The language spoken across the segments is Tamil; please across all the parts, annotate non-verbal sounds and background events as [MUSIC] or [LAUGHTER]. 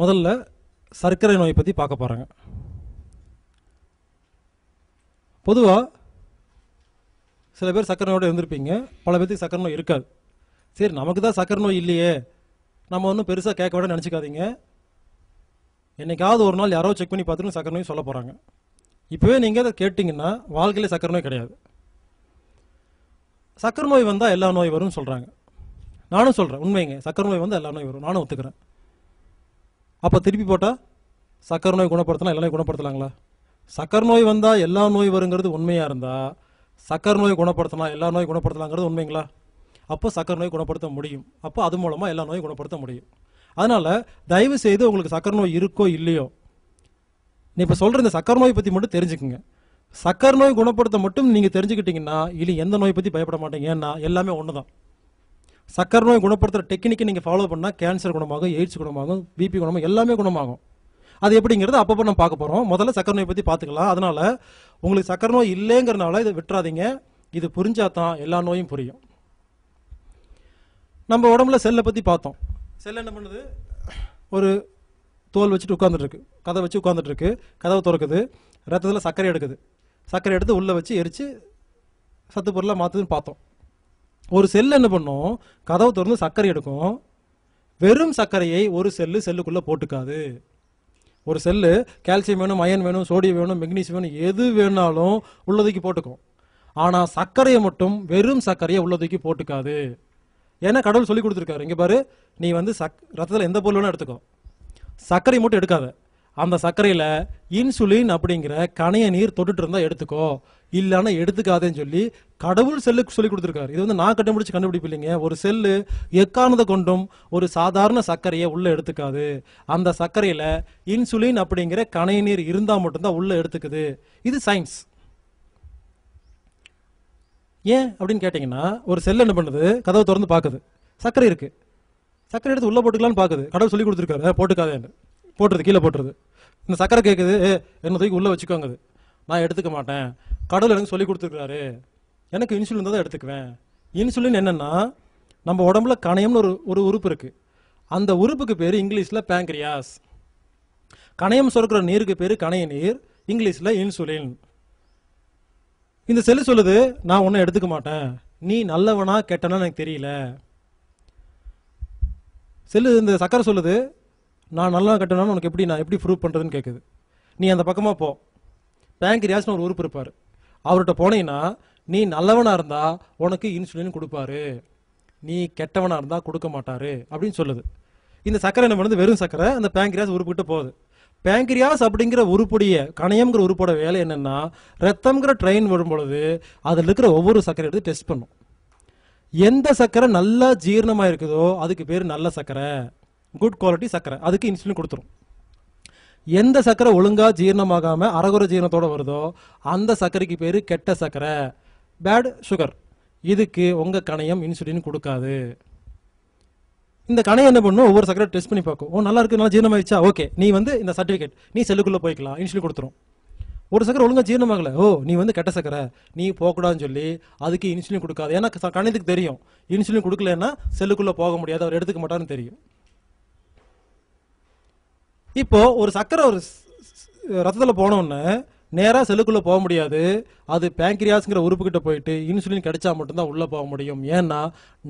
முதல்ல சர்க்கரை நோய் பற்றி பார்க்க போகிறாங்க பொதுவாக சில பேர் சக்கரை நோயோடு இருந்திருப்பீங்க. பல பேர்த்துக்கு சக்கரை நோய் இருக்காது. சரி நமக்கு தான் சக்கரை நோய் இல்லையே. நம்ம ஒன்றும் பெருசாக கேட்க விட நினச்சிக்காதீங்க. என்னைக்காவது ஒரு நாள் யாரோ செக் பண்ணி பார்த்துட்டு சக்கரை நோய் சொல்ல போகிறாங்க இப்போவே நீங்கள் அதை கேட்டிங்கன்னா வாழ்க்கையில் சக்கரை நோய் கிடையாது. சர்க்கரை நோய் வந்தால் எல்லா நோய் வரும்னு சொல்கிறாங்க நானும் சொல்கிறேன் உண்மைங்க. சக்கரை நோய் வந்தால் எல்லா நோய் வரும். நானும் ஒத்துக்கிறேன். அப்போ திருப்பி போட்டால் சக்கரை நோய் குணப்படுத்தலாம் எல்லா நோய் குணப்படுத்தலாங்களா? சக்கரை நோய் வந்தால் எல்லா நோய் வருங்கிறது உண்மையாக இருந்தால் சக்கரை நோய் குணப்படுத்தலாம் எல்லா நோய் குணப்படுத்தலாங்கிறது உண்மைங்களா? அப்போ சக்கரை நோய் குணப்படுத்த முடியும். அப்போ அது மூலமாக எல்லா நோயும் குணப்படுத்த முடியும். அதனால் தயவு செய்து உங்களுக்கு சக்கரை நோய் இருக்கோ இல்லையோ நீ இப்போ சொல்கிற இந்த சக்கரை நோய் பற்றி மட்டும் தெரிஞ்சுக்குங்க. சர்க்கரை நோய் குணப்படுத்த மட்டும் நீங்கள் தெரிஞ்சுக்கிட்டீங்கன்னா இனி எந்த நோய் பற்றி பயப்பட மாட்டீங்க. ஏன்னா எல்லாமே ஒன்று தான் சக்கரை நோய் குணப்படுத்துகிற டெக்னிக்கை நீங்கள் ஃபாலோ பண்ணால் கேன்சர் குணமாகும் எய்ட்ஸ் குணமாகும் பிபி குணமாகும் எல்லாமே குணமாகும். அது எப்படிங்கிறது அப்பப்போ நம்ம பார்க்க போகிறோம் முதல்ல சக்கரை நோய் பற்றி பார்த்துக்கலாம். அதனால் உங்களுக்கு சர்க்கரை நோய் இல்லைங்கிறனால இதை விட்டுறாதீங்க. இது புரிஞ்சா தான் எல்லா நோயும் புரியும். நம்ம உடம்புல செல்லை பற்றி பார்த்தோம். செல் என்ன பண்ணுது? ஒரு தோல் வச்சுட்டு உட்காந்துட்ருக்கு கதை வச்சு உட்காந்துட்ருக்கு கதவை திறக்குது. ரத்தத்தில் சர்க்கரை எடுக்குது. சர்க்கரை எடுத்து உள்ளே வச்சு எரித்து சத்து பொருளாக மாற்றுதுன்னு பார்த்தோம். ஒரு செல் என்ன பண்ணும்? கதவை திறந்து சர்க்கரை எடுக்கும். வெறும் சர்க்கரையை ஒரு செல்லு செல்லுக்குள்ளே போட்டுக்காது. ஒரு செல்லு கால்சியம் வேணும் அயன் வேணும் சோடியம் வேணும் மெக்னீசியம் வேணும் எது வேணாலும் உள்ளதுக்கு போட்டுக்கும். ஆனால் சர்க்கரையை மட்டும் வெறும் சர்க்கரையை உள்ளதுக்கு போட்டுக்காது. ஏன்னா கடவுள் சொல்லி கொடுத்துருக்காரு. இங்கே பாரு நீ வந்து சக் ரத்தத்தில் எந்த பொருள் வேணும் எடுத்துக்கோ. சர்க்கரை மட்டும் எடுக்காத. அந்த சர்க்கரையில் இன்சுலின் அப்படிங்கிற கணைய நீர் தொட்டுட்டு இருந்தால் எடுத்துக்கோ. இல்லைன்னா எடுத்துக்காதேன்னு சொல்லி கடவுள் செல்லுக்கு சொல்லி கொடுத்துருக்காரு. இது வந்து நான் கண்டுபிடிச்சு கண்டுபிடிப்பு இல்லைங்க ஒரு செல்லு எக்காரணத்தை கொண்டும் ஒரு சாதாரண சர்க்கரையை உள்ளே எடுத்துக்காது. அந்த சர்க்கரையில் இன்சுலின் அப்படிங்கிற கணைய நீர் இருந்தால் மட்டும்தான் உள்ளே எடுத்துக்குது. இது சயின்ஸ். ஏன் அப்படின்னு கேட்டிங்கன்னா ஒரு செல் என்ன பண்ணுது? கதவை திறந்து பார்க்குது. சர்க்கரை இருக்குது சர்க்கரை எடுத்து உள்ளே போட்டுக்கலான்னு பார்க்குது. கடவுள் சொல்லி கொடுத்துருக்காரு. போட்டுக்காதேன்னு. போட்டுருது கீழே போட்டுருது இந்த சக்கரை கேட்குது என்ன தூக்கி உள்ளே வச்சுக்கோங்குது நான் எடுத்துக்க மாட்டேன். கடவுள் எனக்கு சொல்லி கொடுத்துருக்காரு எனக்கு இன்சுலின் தான் எடுத்துக்குவேன். இன்சுலின் என்னென்னா நம்ம உடம்புல கணையம்னு ஒரு ஒரு உறுப்பு இருக்குது அந்த உறுப்புக்கு பேர் இங்கிலீஷில் பேங்க்ரியாஸ் கணையம் சுரக்கிற நீருக்கு பேர் கணைய நீர் இங்கிலீஷில் இன்சுலின் இந்த செல்லு சொல்லுது நான் ஒன்றும் எடுத்துக்க மாட்டேன். நீ நல்லவனா கெட்டனா எனக்கு தெரியல. செல்லு இந்த சக்கரை சொல்லுது நான் நல்லா கெட்டனான்னு உனக்கு எப்படி நான் எப்படி ப்ரூவ் பண்ணுறதுன்னு கேட்குது நீ அந்த பக்கமாக போ. பேங்க்ரியாஸ்னு ஒரு உறுப்பு இருப்பார். அவர்கிட்ட போனீங்கன்னா நீ நல்லவனாக இருந்தால் உனக்கு இன்சுலின் கொடுப்பாரு. நீ கெட்டவனாக இருந்தால் கொடுக்க மாட்டாரு அப்படின்னு சொல்லுது. இந்த சக்கரை என்ன பண்ணுது வெறும் சக்கரை அந்த பேங்க்ரியாஸ் உறுப்புக்கிட்ட போகுது. பேங்க்ரியாஸ் அப்படிங்கிற உருப்புடைய கணையம்ங்கிற உறுப்போட வேலை என்னென்னா ரத்தம்ங்கிற ட்ரெயின் வரும் பொழுது அதில் இருக்கிற ஒவ்வொரு சக்கரை எடுத்து டெஸ்ட் பண்ணும். எந்த சக்கரை நல்லா ஜீரணமாக இருக்குதோ அதுக்கு பேர் நல்ல சக்கரை குட் குவாலிட்டி சக்கரை அதுக்கு இன்சுலின் கொடுத்துரும். எந்த சக்கரை ஒழுங்காக ஜீரணமாகாமல் அறகுறை ஜீரணத்தோடு வருதோ அந்த சர்க்கரைக்கு பேர் கெட்ட சக்கரை பேட் சுகர் இதுக்கு உங்கள் கணையம் இன்சுலின் கொடுக்காது. இந்த கணையம் என்ன பண்ணும்? ஒவ்வொரு சக்கரை டெஸ்ட் பண்ணி பார்க்கும். ஓ நல்லா இருக்கு நல்லா ஜீரணமாயிடுச்சா? ஓகே. நீ வந்து இந்த சர்டிஃபிகேட் நீ செல்லுக்குள்ளே போய்க்கலாம். இன்சுலின் கொடுத்துரும். ஒரு சக்கரை ஒழுங்கா ஜீரணமாகலை. ஓ நீ வந்து கெட்ட சக்கரை நீ போகக்கூடாதுன்னு சொல்லி அதுக்கு இன்சுலின் கொடுக்காது. ஏன்னா கணிதத்துக்கு கணையத்துக்கு தெரியும். இன்சுலின் கொடுக்கலன்னா செல்லுக்குள்ளே போக முடியாது. அவர் எடுத்துக்க மாட்டான்னு தெரியும். இப்போ ஒரு சக்கரை ஒரு ரத்தத்தில் போனோன்னே நேராக செல்லுக்குள்ளே போக முடியாது. அது பேங்க்ரியாஸுங்கிற உறுப்புக்கிட்ட போயிட்டு இன்சுலின் கிடைச்சா மட்டும்தான் உள்ளே போக முடியும். ஏன்னா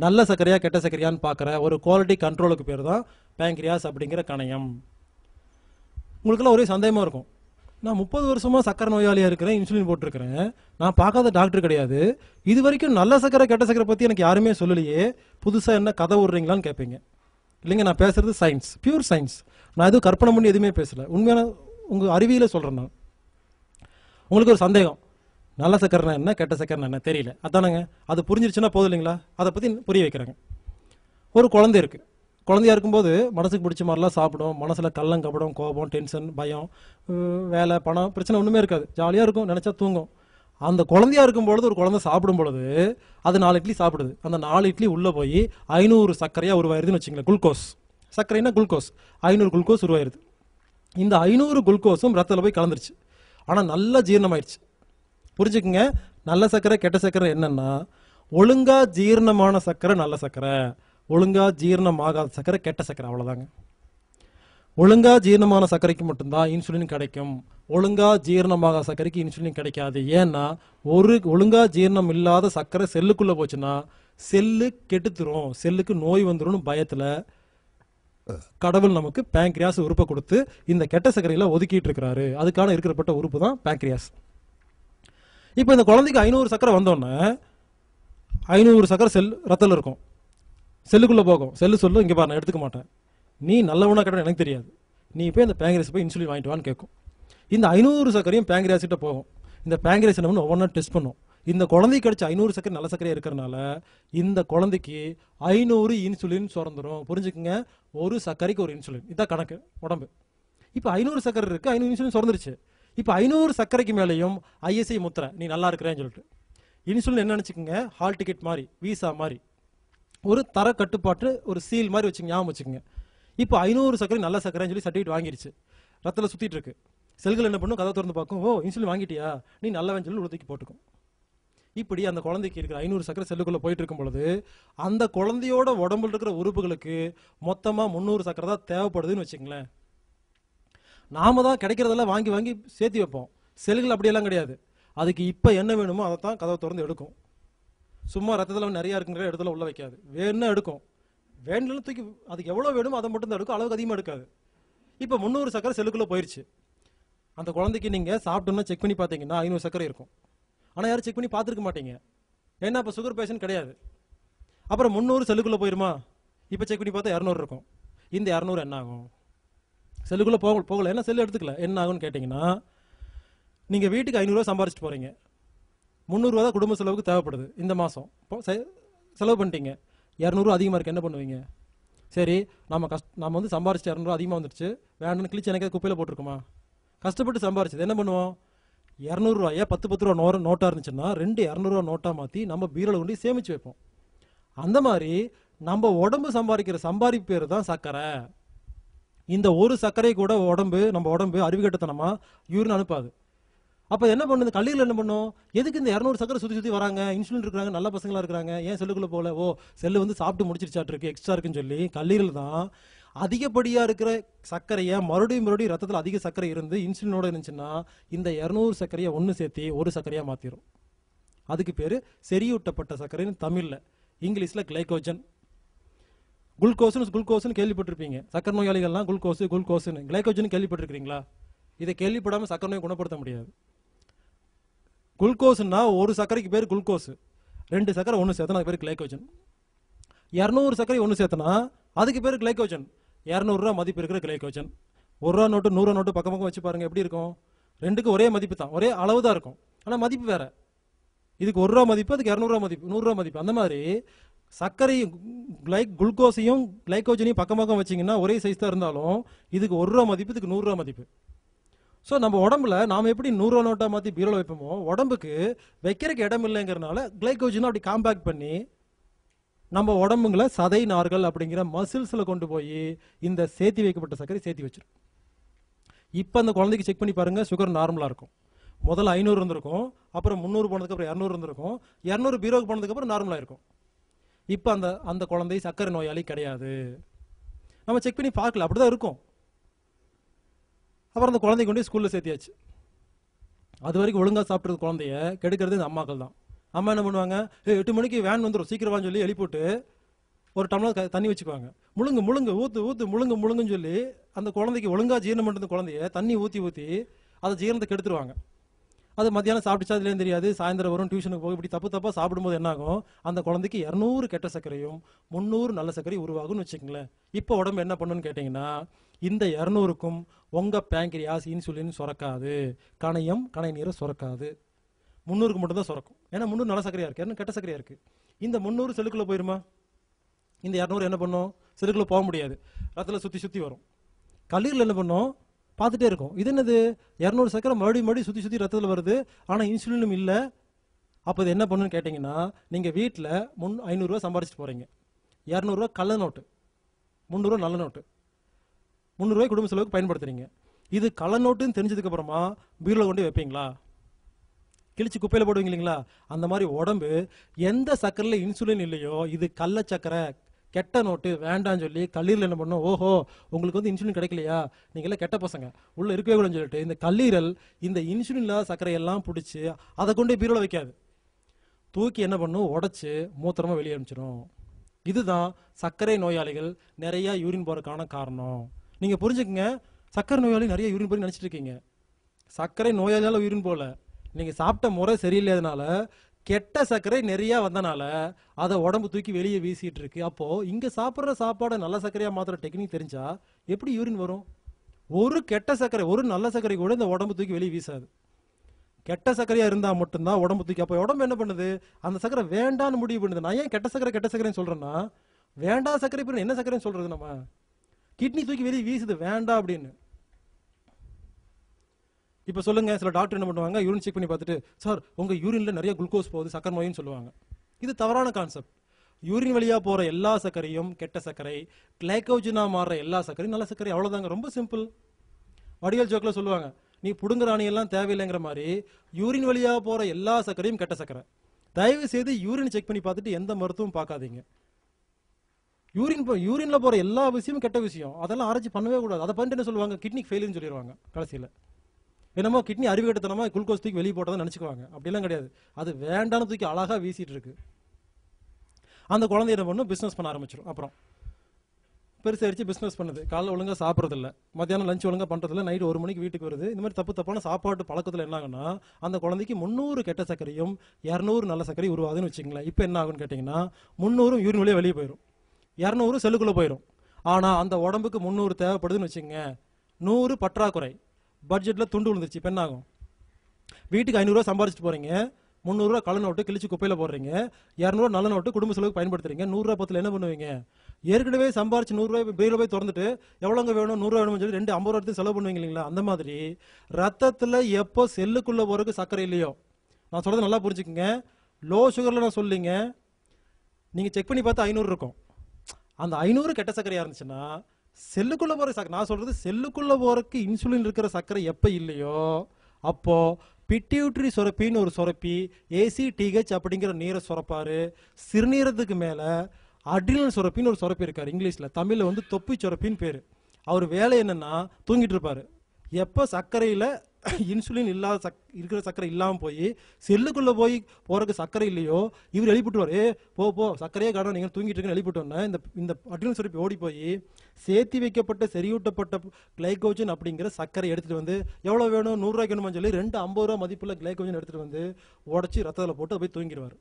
நல்ல சர்க்கரையா கெட்ட சர்க்கரையான்னு பார்க்குற ஒரு குவாலிட்டி கண்ட்ரோலுக்கு பேர் தான் பேங்க்ரியாஸ் அப்படிங்கிற கணையம். உங்களுக்கெல்லாம் ஒரே சந்தேகமாக இருக்கும். நான் முப்பது வருஷமாக சக்கரை நோயாளியாக இருக்கிறேன் இன்சுலின் போட்டிருக்கிறேன். நான் பார்க்காத டாக்டர் கிடையாது. இது வரைக்கும் நல்ல சக்கரை கெட்ட சக்கரை பற்றி எனக்கு யாருமே சொல்லலையே. புதுசாக என்ன கதை விடுறீங்களான்னு கேட்பீங்க இல்லைங்க நான் பேசுறது சயின்ஸ் பியூர் சயின்ஸ் நான் எதுவும் கற்பனை பண்ணி எதுவுமே பேசல. உண்மையான உங்கள் அறிவியல சொல்கிறேன் நான். உங்களுக்கு ஒரு சந்தேகம். நல்ல சக்கரனா என்ன கெட்ட சக்கரனா என்ன தெரியல. அதானங்க. அது புரிஞ்சிருச்சுன்னா போதும் இல்லைங்களா? அதை பற்றி புரிய வைக்கிறாங்க. ஒரு குழந்தை இருக்கு. குழந்தையா இருக்கும்போது மனசுக்கு பிடிச்ச மாதிரிலாம் சாப்பிடும். மனசில் கள்ளம் கபடம் கோபம் டென்ஷன் பயம் வேலை பணம் பிரச்சனை ஒன்றுமே இருக்காது. ஜாலியாக இருக்கும். நினச்சா தூங்கும். அந்த குழந்தையா இருக்கும் பொழுது ஒரு குழந்தை சாப்பிடும் பொழுது அது நாலு இட்லி சாப்பிடுது. அந்த நாலு இட்லி உள்ளே போய் ஐநூறு சர்க்கரையாக உருவாயிருதுன்னு வச்சுங்களேன் குளுக்கோஸ். சர்க்கரைனா குளுக்கோஸ். ஐநூறு குளுக்கோஸ் உருவாயிருது. இந்த ஐநூறு குளுக்கோஸும் ரத்தத்தில் போய் கலந்துருச்சு. ஆனால் நல்லா ஜீரணமாயிருச்சு. புரிஞ்சுக்குங்க? நல்ல சர்க்கரை கெட்ட சர்க்கரை என்னன்னா ஒழுங்கா ஜீரணமான சர்க்கரை நல்ல சர்க்கரை. ஒழுங்கா ஜீரணமாகாத சர்க்கரை கெட்ட சர்க்கரை அவ்வளோதாங்க ஒழுங்கா ஜீரணமான சர்க்கரைக்கு மட்டும்தான் இன்சுலின் கிடைக்கும். ஒழுங்கா ஜீரணமாக சர்க்கரைக்கு இன்சுலின் கிடைக்காது. ஏன்னா ஒரு ஒழுங்கா ஜீரணம் இல்லாத சர்க்கரை செல்லுக்குள்ளே போச்சுன்னா செல்லு கெட்டுத்துரும். செல்லுக்கு நோய் வந்துடும் பயத்தில் கடவுள் நமக்கு பேங்க்ரியாஸ் உறுப்பை கொடுத்து இந்த கெட்ட சர்க்கரையில் ஒதுக்கிட்டு இருக்கிறாரு. அதுக்கான இருக்கிறப்பட்ட உறுப்பு தான் பேங்க்ரியாஸ் இப்போ இந்த குழந்தைக்கு ஐநூறு சர்க்கரை வந்தோடனே ஐநூறு சர்க்கரை செல் ரத்தத்தில் இருக்கும். செல்லுக்குள்ளே போகும். செல்லு சொல்லு இங்கே பாரு நான் எடுத்துக்க மாட்டேன். நீ நல்லவனா கட்ட எனக்கு தெரியாது. நீ போய் இந்த பேங்க்ரியாஸ் போய் இன்சுலின் வாங்கிட்டு வான்னு கேட்கும் இந்த ஐநூறு சர்க்கரையும் பேங்க்ரியாஸ் போகும். இந்த பேங்க்ரியாஸ் என்ன ஒவ்வொன்றா டெஸ்ட் பண்ணும். இந்த குழந்தைக்கு கிடைச்ச ஐநூறு சர்க்கரை நல்ல சர்க்கரை இருக்கிறனால இந்த குழந்தைக்கு ஐநூறு இன்சுலின் சுரந்துடும் புரிஞ்சுக்குங்க? ஒரு சர்க்கரைக்கு ஒரு இன்சுலின் இதான் கணக்கு. உடம்பு. இப்போ ஐநூறு சர்க்கரை இருக்குது ஐநூறு இன்சுலின் சுரந்துருச்சு. இப்போ ஐநூறு சர்க்கரைக்கு மேலேயும் ஐஎஸ்ஐ முத்திரை நீ நல்லா இருக்கிறேன்னு சொல்லிட்டு. இன்சுலின் என்ன நினச்சிக்கோங்க ஹால் டிக்கெட் மாதிரி விசா மாதிரி ஒரு தர கட்டுப்பாட்டு ஒரு சீல் மாதிரி வச்சுங்க ஞாபகம் வச்சுக்கோங்க. இப்போ ஐநூறு சர்க்கரை நல்ல சர்க்கரைன்னு சொல்லி சர்டிஃபிகேட் வாங்கிருச்சு. ரத்தில் சுற்றிட்டு இருக்கு. செல்கள் என்ன பண்ணும்? கதை திறந்து பார்க்கும். ஓ இன்சுலின் வாங்கிட்டியா? நீ நல்லவன் சொல்லி உறுதிக்கு போட்டுக்கும். இப்படி அந்த குழந்தைக்கு இருக்கிற ஐநூறு சக்கரை செல்லுக்குள்ளே போயிட்டு இருக்கும் பொழுது அந்த குழந்தையோட உடம்புல இருக்கிற உறுப்புகளுக்கு மொத்தமாக முந்நூறு சக்கரை தான் தேவைப்படுதுன்னு வச்சுங்களேன் நாம தான் கிடைக்கிறதெல்லாம் வாங்கி வாங்கி சேர்த்து வைப்போம். செல்கள் அப்படியெல்லாம் கிடையாது. அதுக்கு இப்போ என்ன வேணுமோ அதை தான் கதவை திறந்து எடுக்கும். சும்மா ரத்தத்தில் நிறையா இருக்குங்கிற இடத்துல உள்ள வைக்காது. வேணும்னா எடுக்கும். வேணும்னு தூக்கி அதுக்கு எவ்வளோ வேணுமோ அதை மட்டும் தான் எடுக்கும். அளவுக்கு அதிகமாக எடுக்காது. இப்போ முந்நூறு சக்கரை செல்லுக்குள்ளே போயிடுச்சு அந்த குழந்தைக்கு நீங்கள் சாப்பிட்டோம்னா செக் பண்ணி பார்த்தீங்கன்னா ஐநூறு சர்க்கரை இருக்கும். ஆனால் யாரும் செக் பண்ணி பார்த்துருக்க மாட்டீங்க. ஏன்னா இப்போ சுகர் பேஷண்ட் கிடையாது. அப்புறம் முந்நூறு செல்லுக்குள்ளே போயிருமா? இப்போ செக் பண்ணி பார்த்தா இரநூறு இருக்கும். இந்த இரநூறு என்ன ஆகும்? செல்லுக்குள்ளே போக போகல. என்ன செல்லு எடுத்துக்கல. என்ன ஆகும்னு கேட்டிங்கன்னா நீங்கள் வீட்டுக்கு ஐநூறுரூவா சம்பாரிச்சிட்டு போகிறீங்க முந்நூறுரூவா தான் குடும்ப செலவுக்கு தேவைப்படுது இந்த மாதம் இப்போ செ- செலவு பண்ணிட்டீங்க. இரநூறுவா அதிகமாக இருக்குது என்ன பண்ணுவீங்க? சரி நம்ம கஷ்ட நம்ம வந்து சம்பாரிச்சு இரநூறுவா அதிகமாக வந்துடுச்சு வேணும்னு கிழிச்சு எனக்கு குப்பையில் போட்டிருக்குமா? கஷ்டப்பட்டு சம்பாரிச்சது. என்ன பண்ணுவோம்? இரநூறுவாயா பத்து பத்து ரூபா நோ நோட்டாக இருந்துச்சுன்னா ரெண்டு இரநூறுவா நோட்டாக மாற்றி நம்ம பீரோல கொண்டு சேமித்து சேமிச்சு வைப்போம். அந்த மாதிரி நம்ம உடம்பு சம்பாதிக்கிற சம்பாதிப்பு பேர் தான் சர்க்கரை. இந்த ஒரு சர்க்கரை கூட உடம்பு நம்ம உடம்பு அறிவுகட்டத்தனமாக யூரின் அனுப்பாது. அப்போ என்ன பண்ணுது கல்லீரல் என்ன பண்ணும்? எதுக்கு இந்த இரநூறு சக்கரை சுற்றி சுற்றி வராங்க? இன்சுலின் இருக்கிறாங்க நல்ல பசங்களாக இருக்கிறாங்க. ஏன் செல்லுக்குள்ளே போல ஓ செல்லு வந்து சாப்பிட்டு முடிச்சிருச்சாட்டு இருக்கு எக்ஸ்ட்ரா இருக்குன்னு சொல்லி கல்லீரல் தான் அதிகப்படியாக இருக்கிற சர்க்கரையை மறுபடியும் மறுபடியும் ரத்தத்தில் அதிக சர்க்கரை இருந்து இன்சுலினோட இருந்துச்சுன்னா இந்த இரநூறு சர்க்கரையை ஒன்று சேர்த்து ஒரு சர்க்கரையாக மாற்றிடும் அதுக்கு பேர் செறியூட்டப்பட்ட சர்க்கரைன்னு தமிழில் இங்கிலீஷில் கிளைகோஜன். குளுக்கோஸ்னு குளுக்கோஸ்னு கேள்விப்பட்டிருப்பீங்க. சக்கரை நோயாளிகள்லாம் குளுக்கோஸ் குளுக்கோஸ்னு. கிளைகோஜன் கேள்விப்பட்டிருக்கிறீங்களா? இதை கேள்விப்படாமல் சக்கரை நோயை குணப்படுத்த முடியாது. குளுக்கோஸ்னா ஒரு சர்க்கரைக்கு பேர் குளுக்கோஸ். ரெண்டு சர்க்கரை ஒன்று சேர்த்தனா அது பேர் கிளைகோஜன். இரநூறு சர்க்கரை ஒன்று சேர்த்தனா அதுக்கு பேர் கிளைகோஜன். இரநூறுவா மதிப்பு இருக்கிற கிளைகோஜன் ஒரு ரூபா நோட்டு நூறுரூவா நோட்டு பக்கம் பக்கம் வச்சு பாருங்கள் எப்படி இருக்கும்? ரெண்டுக்கும் ஒரே மதிப்பு தான். ஒரே அளவு தான் இருக்கும். ஆனால் மதிப்பு வேறு. இதுக்கு ஒரு ரூபா மதிப்பு அதுக்கு இரநூறுவா மதிப்பு நூறுரூவா மதிப்பு. அந்த மாதிரி சர்க்கரை கிளைக் குளுக்கோஸையும் கிளைகோஜனையும் பக்கம் பக்கம் வச்சீங்கன்னா ஒரே சைஸ் தான் இருந்தாலும் இதுக்கு ஒரு ரூபா மதிப்பு இதுக்கு நூறுரூவா மதிப்பு. ஸோ நம்ம உடம்புல நாம் எப்படி நூறுரூவா நோட்டாக மாற்றி பீரோவில் வைப்போமோ உடம்புக்கு வைக்கிறதுக்கு இடம் இல்லைங்கிறனால கிளைகோஜனை அப்படி காம்பேக்ட் பண்ணி நம்ம உடம்புங்களை சதை நார்கள் அப்படிங்கிற மசில்ஸில் கொண்டு போய் இந்த சேர்த்தி வைக்கப்பட்ட சர்க்கரை சேர்த்தி வச்சிடும் இப்போ அந்த குழந்தைக்கு செக் பண்ணி பாருங்கள் சுகர் நார்மலாக இருக்கும். முதல்ல ஐநூறு இருந்திருக்கும் அப்புறம் முந்நூறு போனதுக்கப்புறம் இரநூறு இருந்திருக்கும் இரநூறு பீரோக்கு போனதுக்கப்புறம் நார்மலாக இருக்கும். இப்போ அந்த அந்த குழந்தை சர்க்கரை நோயாளி கிடையாது. நம்ம செக் பண்ணி பார்க்கல அப்படிதான் இருக்கும். அப்புறம் அந்த குழந்தை கொண்டு ஸ்கூலில் சேர்த்தியாச்சு. அது வரைக்கும் ஒழுங்காக சாப்பிட்றது குழந்தைய கெடுக்கிறது இந்த அம்மாக்கள் தான் அம்மா என்ன பண்ணுவாங்க ஏ எட்டு மணிக்கு வேன் வந்துடும் சீக்கிரமான்னு சொல்லி எழுப்பிவிட்டு ஒரு டம்ளர் க- தண்ணி வச்சுக்குவாங்க. முழுங்கு முழுங்கு ஊத்து ஊத்து முழுங்கு முழுங்குன்னு சொல்லி அந்த குழந்தைக்கு ஒழுங்காக ஜீரணம் பண்ணுறது குழந்தைய தண்ணி ஊற்றி ஊற்றி அதை ஜீரணத்தை கெடுத்துருவாங்க. அது மத்தியானம் சாப்பிட்டுச்சா அதுலேயும் தெரியாது. சாயந்தரம் வரும் டியூஷனுக்கு போய் இப்படி தப்பு தப்பாக சாப்பிடும்போது என்னாகும்? அந்த குழந்தைக்கு இரநூறு கெட்ட சர்க்கரையும் முந்நூறு நல்ல சர்க்கரையும் உருவாகும்னு வச்சுக்கங்களேன். இப்போ உடம்பு என்ன பண்ணுன்னு கேட்டிங்கன்னா இந்த இரநூறுக்கும் உங்கள் பேங்கிரியாஸ் இன்சுலின் சுரக்காது. கணையம் கணை நீரை சுரக்காது. முந்நூறுக்கு மட்டும்தான் சுரக்கும். ஏன்னா முந்நூறு நல்ல சக்கரையாக இருக்குது இரநூறு கெட்ட சர்க்கரையாக இருக்குது இந்த முந்நூறு செல்லுக்குள்ளே போயிருமா? இந்த இரநூறு என்ன பண்ணும்? செல்லுக்குள்ளே போக முடியாது. ரத்தத்தில் சுற்றி சுற்றி வரும். கல்லீரல் என்ன பண்ணும்? பார்த்துட்டே இருக்கும். இது என்னது? இரநூறு சக்கரை மறுபடியும் மறுபடியும் சுற்றி சுற்றி ரத்தத்தில் வருது. ஆனால் இன்சுலினும் இல்லை. அப்போ இது என்ன பண்ணுன்னு கேட்டிங்கன்னா நீங்கள் வீட்டில் முன் ஐநூறுரூவா சம்பாரிச்சிட்டு போகிறீங்க இரநூறுவா கள்ள நோட்டு. முந்நூறுரூவா நல்ல நோட்டு. முந்நூறுரூவாய் குடும்ப செலவுக்கு பயன்படுத்துகிறீங்க இது கள்ள நோட்டுன்னு தெரிஞ்சதுக்கப்புறமா பீரோவில் கொண்டு போய் வைப்பீங்களா? கிழிச்சு குப்பையில் போடுவீங்க இல்லைங்களா அந்த மாதிரி உடம்பு எந்த சக்கரையில் இன்சுலின் இல்லையோ இது கள்ள சக்கரை கெட்ட நோட்டு வேண்டாம்னு சொல்லி கல்லீரல் என்ன பண்ணும்? ஓஹோ உங்களுக்கு வந்து இன்சுலின் கிடைக்கலையா? நீங்கள் எல்லாம் கெட்ட பசங்க. உள்ளே இருக்கவே கூடாதுன்னு சொல்லிட்டு இந்த கல்லீரல் இந்த இன்சுலின் இல்லாத சக்கரையெல்லாம் பிடிச்சி அதை கொண்டு பீரோல வைக்காது. தூக்கி என்ன பண்ணும்? உடச்சி மூத்திரமாக வெளியே அனுப்பிச்சிடும். இதுதான் சர்க்கரை நோயாளிகள் நிறையா யூரின் போகிறதுக்கான காரணம். நீங்கள் புரிஞ்சுக்கங்க சர்க்கரை நோயாளி நிறைய யூரின் போய் நினச்சிட்டு இருக்கீங்க. சர்க்கரை நோயாளியால் யூரின் போகல நீங்கள் சாப்பிட்ட முறை சரியில்லாதனால கெட்ட சர்க்கரை நிறையா வந்தனால அதை உடம்பு தூக்கி வெளியே வீசிட்டு இருக்கு. அப்போ இங்க சாப்பிட்ற சாப்பாடை நல்ல சர்க்கரையா மாத்திர டெக்னிக் தெரிஞ்சா எப்படி யூரின் வரும்? ஒரு கெட்ட சர்க்கரை ஒரு நல்ல சர்க்கரை கூட இந்த உடம்பு தூக்கி வெளியே வீசாது. கெட்ட சர்க்கரையா இருந்தா மட்டும்தான் உடம்பு தூக்கி அப்போ உடம்பு என்ன பண்ணுது? அந்த சர்க்கரை வேண்டான்னு முடிவு பண்ணுது. நான் ஏன் கெட்ட சர்க்கரை கெட்ட சர்க்கரைன்னு சொல்றேன்னா வேண்டாம் சர்க்கரை பிறகு என்ன சர்க்கரைன்னு சொல்றது நம்ம? கிட்னி தூக்கி வெளியே வீசுது வேண்டாம் அப்படின்னு. இப்போ சொல்லுங்க சில டாக்டர் என்ன பண்ணுவாங்க யூரின் செக் பண்ணி பார்த்துட்டு சார் உங்க யூரின்ல நிறைய குளுக்கோஸ் போகுது சக்கரை நோயின்னு சொல்லுவாங்க. இது தவறான கான்செப்ட் யூரின் வழியா போற எல்லா சர்க்கரையும் கெட்ட சர்க்கரை கிளைக்கோஜனா மாறுற எல்லா சர்க்கரையும் நல்ல சர்க்கரை அவ்வளவுதாங்க ரொம்ப சிம்பிள் வடிவேல் ஜோக்கில் சொல்லுவாங்க நீ புடுங்குற எல்லாம் தேவையில்லைங்கிற மாதிரி யூரின் வழியாக போகிற எல்லா சர்க்கரையும் கெட்ட சர்க்கரை. தயவு செய்து யூரின் செக் பண்ணி பார்த்துட்டு எந்த மருத்துவம் பார்க்காதீங்க. யூரின் போ- யூரினில் போகிற எல்லா விஷயமும் கெட்ட விஷயம். அதெல்லாம் ஆராய்ச்சி பண்ணவே கூடாது. அதை பண்ணிட்டு என்ன சொல்லுவாங்க? கிட்னி ஃபெயிலுன்னு சொல்லிடுவாங்க கடைசியில். என்னமோ கிட்னி அறிவுகட்டத்தனமா குளுக்கோஸ் தூக்கி வெளியே போட்டதான் நினைச்சுக்குவாங்க. அப்படிலாம் கிடையாது. அது வேண்டான தூக்கி அழகா வீசிட்டு இருக்கு. அந்த குழந்தை என்ன பண்ணும்? பிஸ்னஸ் பண்ண ஆரம்பிச்சிடும் அப்புறம் பெருசாகிடுச்சு பிஸ்னஸ் பண்ணுது. காலைல ஒழுங்காக சாப்பிட்றதில்ல. மத்தியானம் லஞ்ச் ஒழுங்காக பண்ணுறதில்ல நைட் ஒரு மணிக்கு வீட்டுக்கு வருது. இந்த மாதிரி தப்பு தப்பான சாப்பாட்டு பழக்கத்தில் என்ன அந்த குழந்தைக்கு முந்நூறு கெட்ட சர்க்கரையும் இரநூறு நல்ல சர்க்கரையும் உருவாதுன்னு வச்சுங்களேன் இப்போ என்ன ஆகும்னு கேட்டிங்கன்னா முந்நூறும் யூரின் வழியே வெளியே போயிடும் இரநூறு செல்லுக்குள்ளே போயிடும் ஆனால் அந்த உடம்புக்கு முந்நூறு தேவைப்படுதுன்னு வச்சுங்க நூறு பற்றாக்குறை. பட்ஜெட்டில் துண்டு விழுந்துருச்சு. பெண்ணாகும் வீட்டுக்கு ஐநூறுரூவா சம்பாரிச்சிட்டு போகிறீங்க முந்நூறுரூவா கள்ள நோட்டு கிழிச்சு குப்பையில் போடுறீங்க. இரநூறுவா நல்ல நோட்டு குடும்ப செலவுக்கு பயன்படுத்துறீங்க. நூறுரூவா பத்தில் என்ன பண்ணுவீங்க? ஏற்கனவே சம்பாரிச்சு நூறுரூவா பீரில் போய் திறந்துட்டு எவ்வளோங்க வேணும்? நூறுரூவா வேணும்னு சொல்லி ரெண்டு ஐம்பது ரூபா செலவு பண்ணுவீங்க இல்லைங்களா? அந்த மாதிரி. ரத்தத்தில் எப்போ செல்லுக்குள்ளே போகிறதுக்கு சர்க்கரை இல்லையோ? நான் சொல்கிறது நல்லா புரிஞ்சுக்கங்க. லோ சுகரில் நான் சொல்லிங்க. நீங்கள் செக் பண்ணி பார்த்தா ஐநூறு இருக்கும். அந்த ஐநூறு கெட்ட சர்க்கரையாக இருந்துச்சுன்னா செல்லுக்குள்ள போற சக்கரை நான் சொல்றது செல்லுக்குள்ள போகிறக்கு இன்சுலின் இருக்கிற சர்க்கரை எப்ப இல்லையோ அப்போ பிட்டியூட்ரி சுரப்பின்னு ஒரு சுரப்பி ஏசி டிஹெச் அப்படிங்கிற நீரை சுரப்பாரு. சிறுநீரத்துக்கு மேல அட்ரினல் சுரப்பின்னு ஒரு சுரப்பி இருக்காரு இங்கிலீஷ்ல. தமிழ்ல வந்து தொப்பி சுரப்பின்னு பேரு. அவர் வேலை என்னன்னா தூங்கிட்டு இருப்பாரு. எப்போ சர்க்கரையில் [LAUGHS] இன்சுலின் இல்லாத சக் இருக்கிற சர்க்கரை இல்லாமல் போய் செல்லுக்குள்ளே போய் போகிறதுக்கு சர்க்கரை இல்லையோ இவர் எழுப்பிட்டுவார் ஏ போ போ சர்க்கரையே காரணம் நீங்கள் தூங்கிட்டு இருக்குன்னு எழுப்பிட்டோன்னே இந்த இந்த அட்ரினல் சுரப்பி ஓடி போய் சேர்த்தி வைக்கப்பட்ட செறியூட்டப்பட்ட கிளைகோஜன் அப்படிங்கிற சர்க்கரை எடுத்துகிட்டு வந்து எவ்வளோ வேணும்? நூறுரூவாய்க்கு வேணுமான்னு சொல்லி ரெண்டு ஐம்பது ரூபா மதிப்புள்ள கிளைகோஜன் எடுத்துகிட்டு வந்து உடச்சி ரத்தத்தில் போட்டு போய் தூங்கிடுவார்.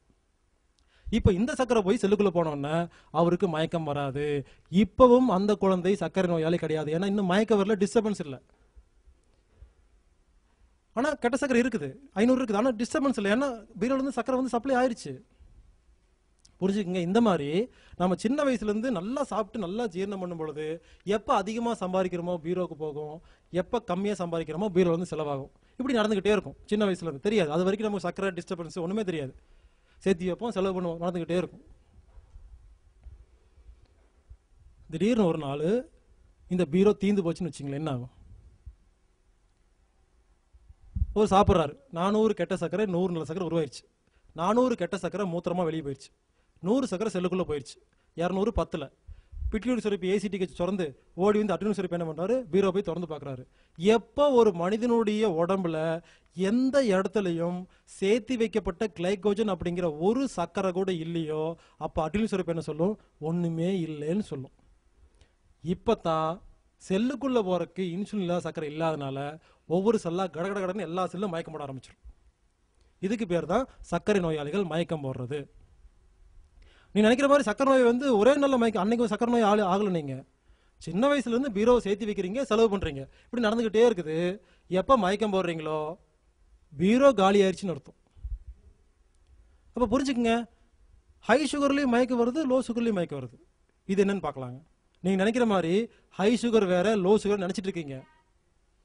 இப்போ இந்த சக்கரை போய் செல்லுக்குள்ளே போனோன்னே அவருக்கு மயக்கம் வராது. இப்போவும் அந்த குழந்தை சர்க்கரை நோயாளி கிடையாது. ஏன்னா இன்னும் மயக்கம் வரல டிஸ்டர்பன்ஸ் இல்லை. ஆனால் கெட்ட சக்கரை இருக்குது. ஐநூறு இருக்குது. ஆனால் டிஸ்டர்பன்ஸ் இல்லை. ஏன்னா பீரோலேருந்து சக்கரை வந்து சப்ளை ஆயிடுச்சு புரிஞ்சுக்கோங்க? இந்த மாதிரி நம்ம சின்ன வயசுலேருந்து நல்லா சாப்பிட்டு நல்லா ஜீரணம் பண்ணும் பொழுது எப்போ அதிகமாக சம்பாதிக்கிறோமோ பீரோக்கு போகும். எப்போ கம்மியாக சம்பாதிக்கிறோமோ பீரோலேருந்து செலவாகும். இப்படி நடந்துக்கிட்டே இருக்கும். சின்ன வயசுலேருந்து தெரியாது. அது வரைக்கும் நமக்கு சக்கரை டிஸ்டர்பன்ஸ் ஒன்றுமே தெரியாது. சேர்த்து வைப்போம் செலவு பண்ணுவோம். நடந்துக்கிட்டே இருக்கும். திடீர்னு ஒரு நாள் இந்த பீரோ தீந்து போச்சுன்னு வச்சுங்களேன் என்ன ஆகும்? ஒரு சாப்பிட்றாரு. நானூறு கெட்ட சக்கரை நூறு நல்ல சக்கரை உருவாயிருச்சு. நானூறு கெட்ட சக்கரை மூத்திரமாக வெளியே போயிடுச்சு நூறு சக்கரை செல்லுக்குள்ளே போயிடுச்சு இரநூறு பத்தில். பிட்யூரி சுரப்பி ஏசிடிக்கு திறந்து ஓடி வந்து அட்ரினல் சுரப்பி என்ன பண்ணுறாரு பீரோ போய் திறந்து பார்க்குறாரு. எப்போ ஒரு மனிதனுடைய உடம்புல எந்த இடத்துலையும் சேர்த்தி வைக்கப்பட்ட கிளைகோஜன் அப்படிங்கிற ஒரு சக்கரை கூட இல்லையோ அப்போ அட்ரினல் சுரப்பி என்ன சொல்லும்? ஒன்றுமே இல்லைன்னு சொல்லும். இப்பதான் செல்லுக்குள்ளே போகிறக்கு இன்சுலின் இல்லாத சர்க்கரை இல்லாதனால ஒவ்வொரு செல்லா கட கட கடன்னு எல்லா செல்லும் மயக்கம் போட ஆரம்பிச்சிடும் இதுக்கு பேர் தான் சர்க்கரை நோயாளிகள் மயக்கம் போடுறது. நீ நினைக்கிற மாதிரி சக்கரை நோய் வந்து ஒரே நல்ல மயக்கம் அன்னைக்கு சக்கரை நோய் ஆளு ஆகலை நீங்கள் சின்ன வயசுலேருந்து பீரோவை சேர்த்து வைக்கிறீங்க செலவு பண்ணுறீங்க இப்படி நடந்துக்கிட்டே இருக்குது. எப்போ மயக்கம் போடுறீங்களோ பீரோ காலி ஆயிடுச்சுன்னு அர்த்தம். அப்போ புரிஞ்சுக்குங்க. ஹை சுகர்லேயும் மயக்கம் வருது லோ சுகர்லேயும் மயக்கம் வருது. இது என்னன்னு பார்க்கலாங்க. நீங்கள் நினைக்கிற மாதிரி ஹை சுகர் வேற லோ சுகர் நினைச்சிட்டு இருக்கீங்க.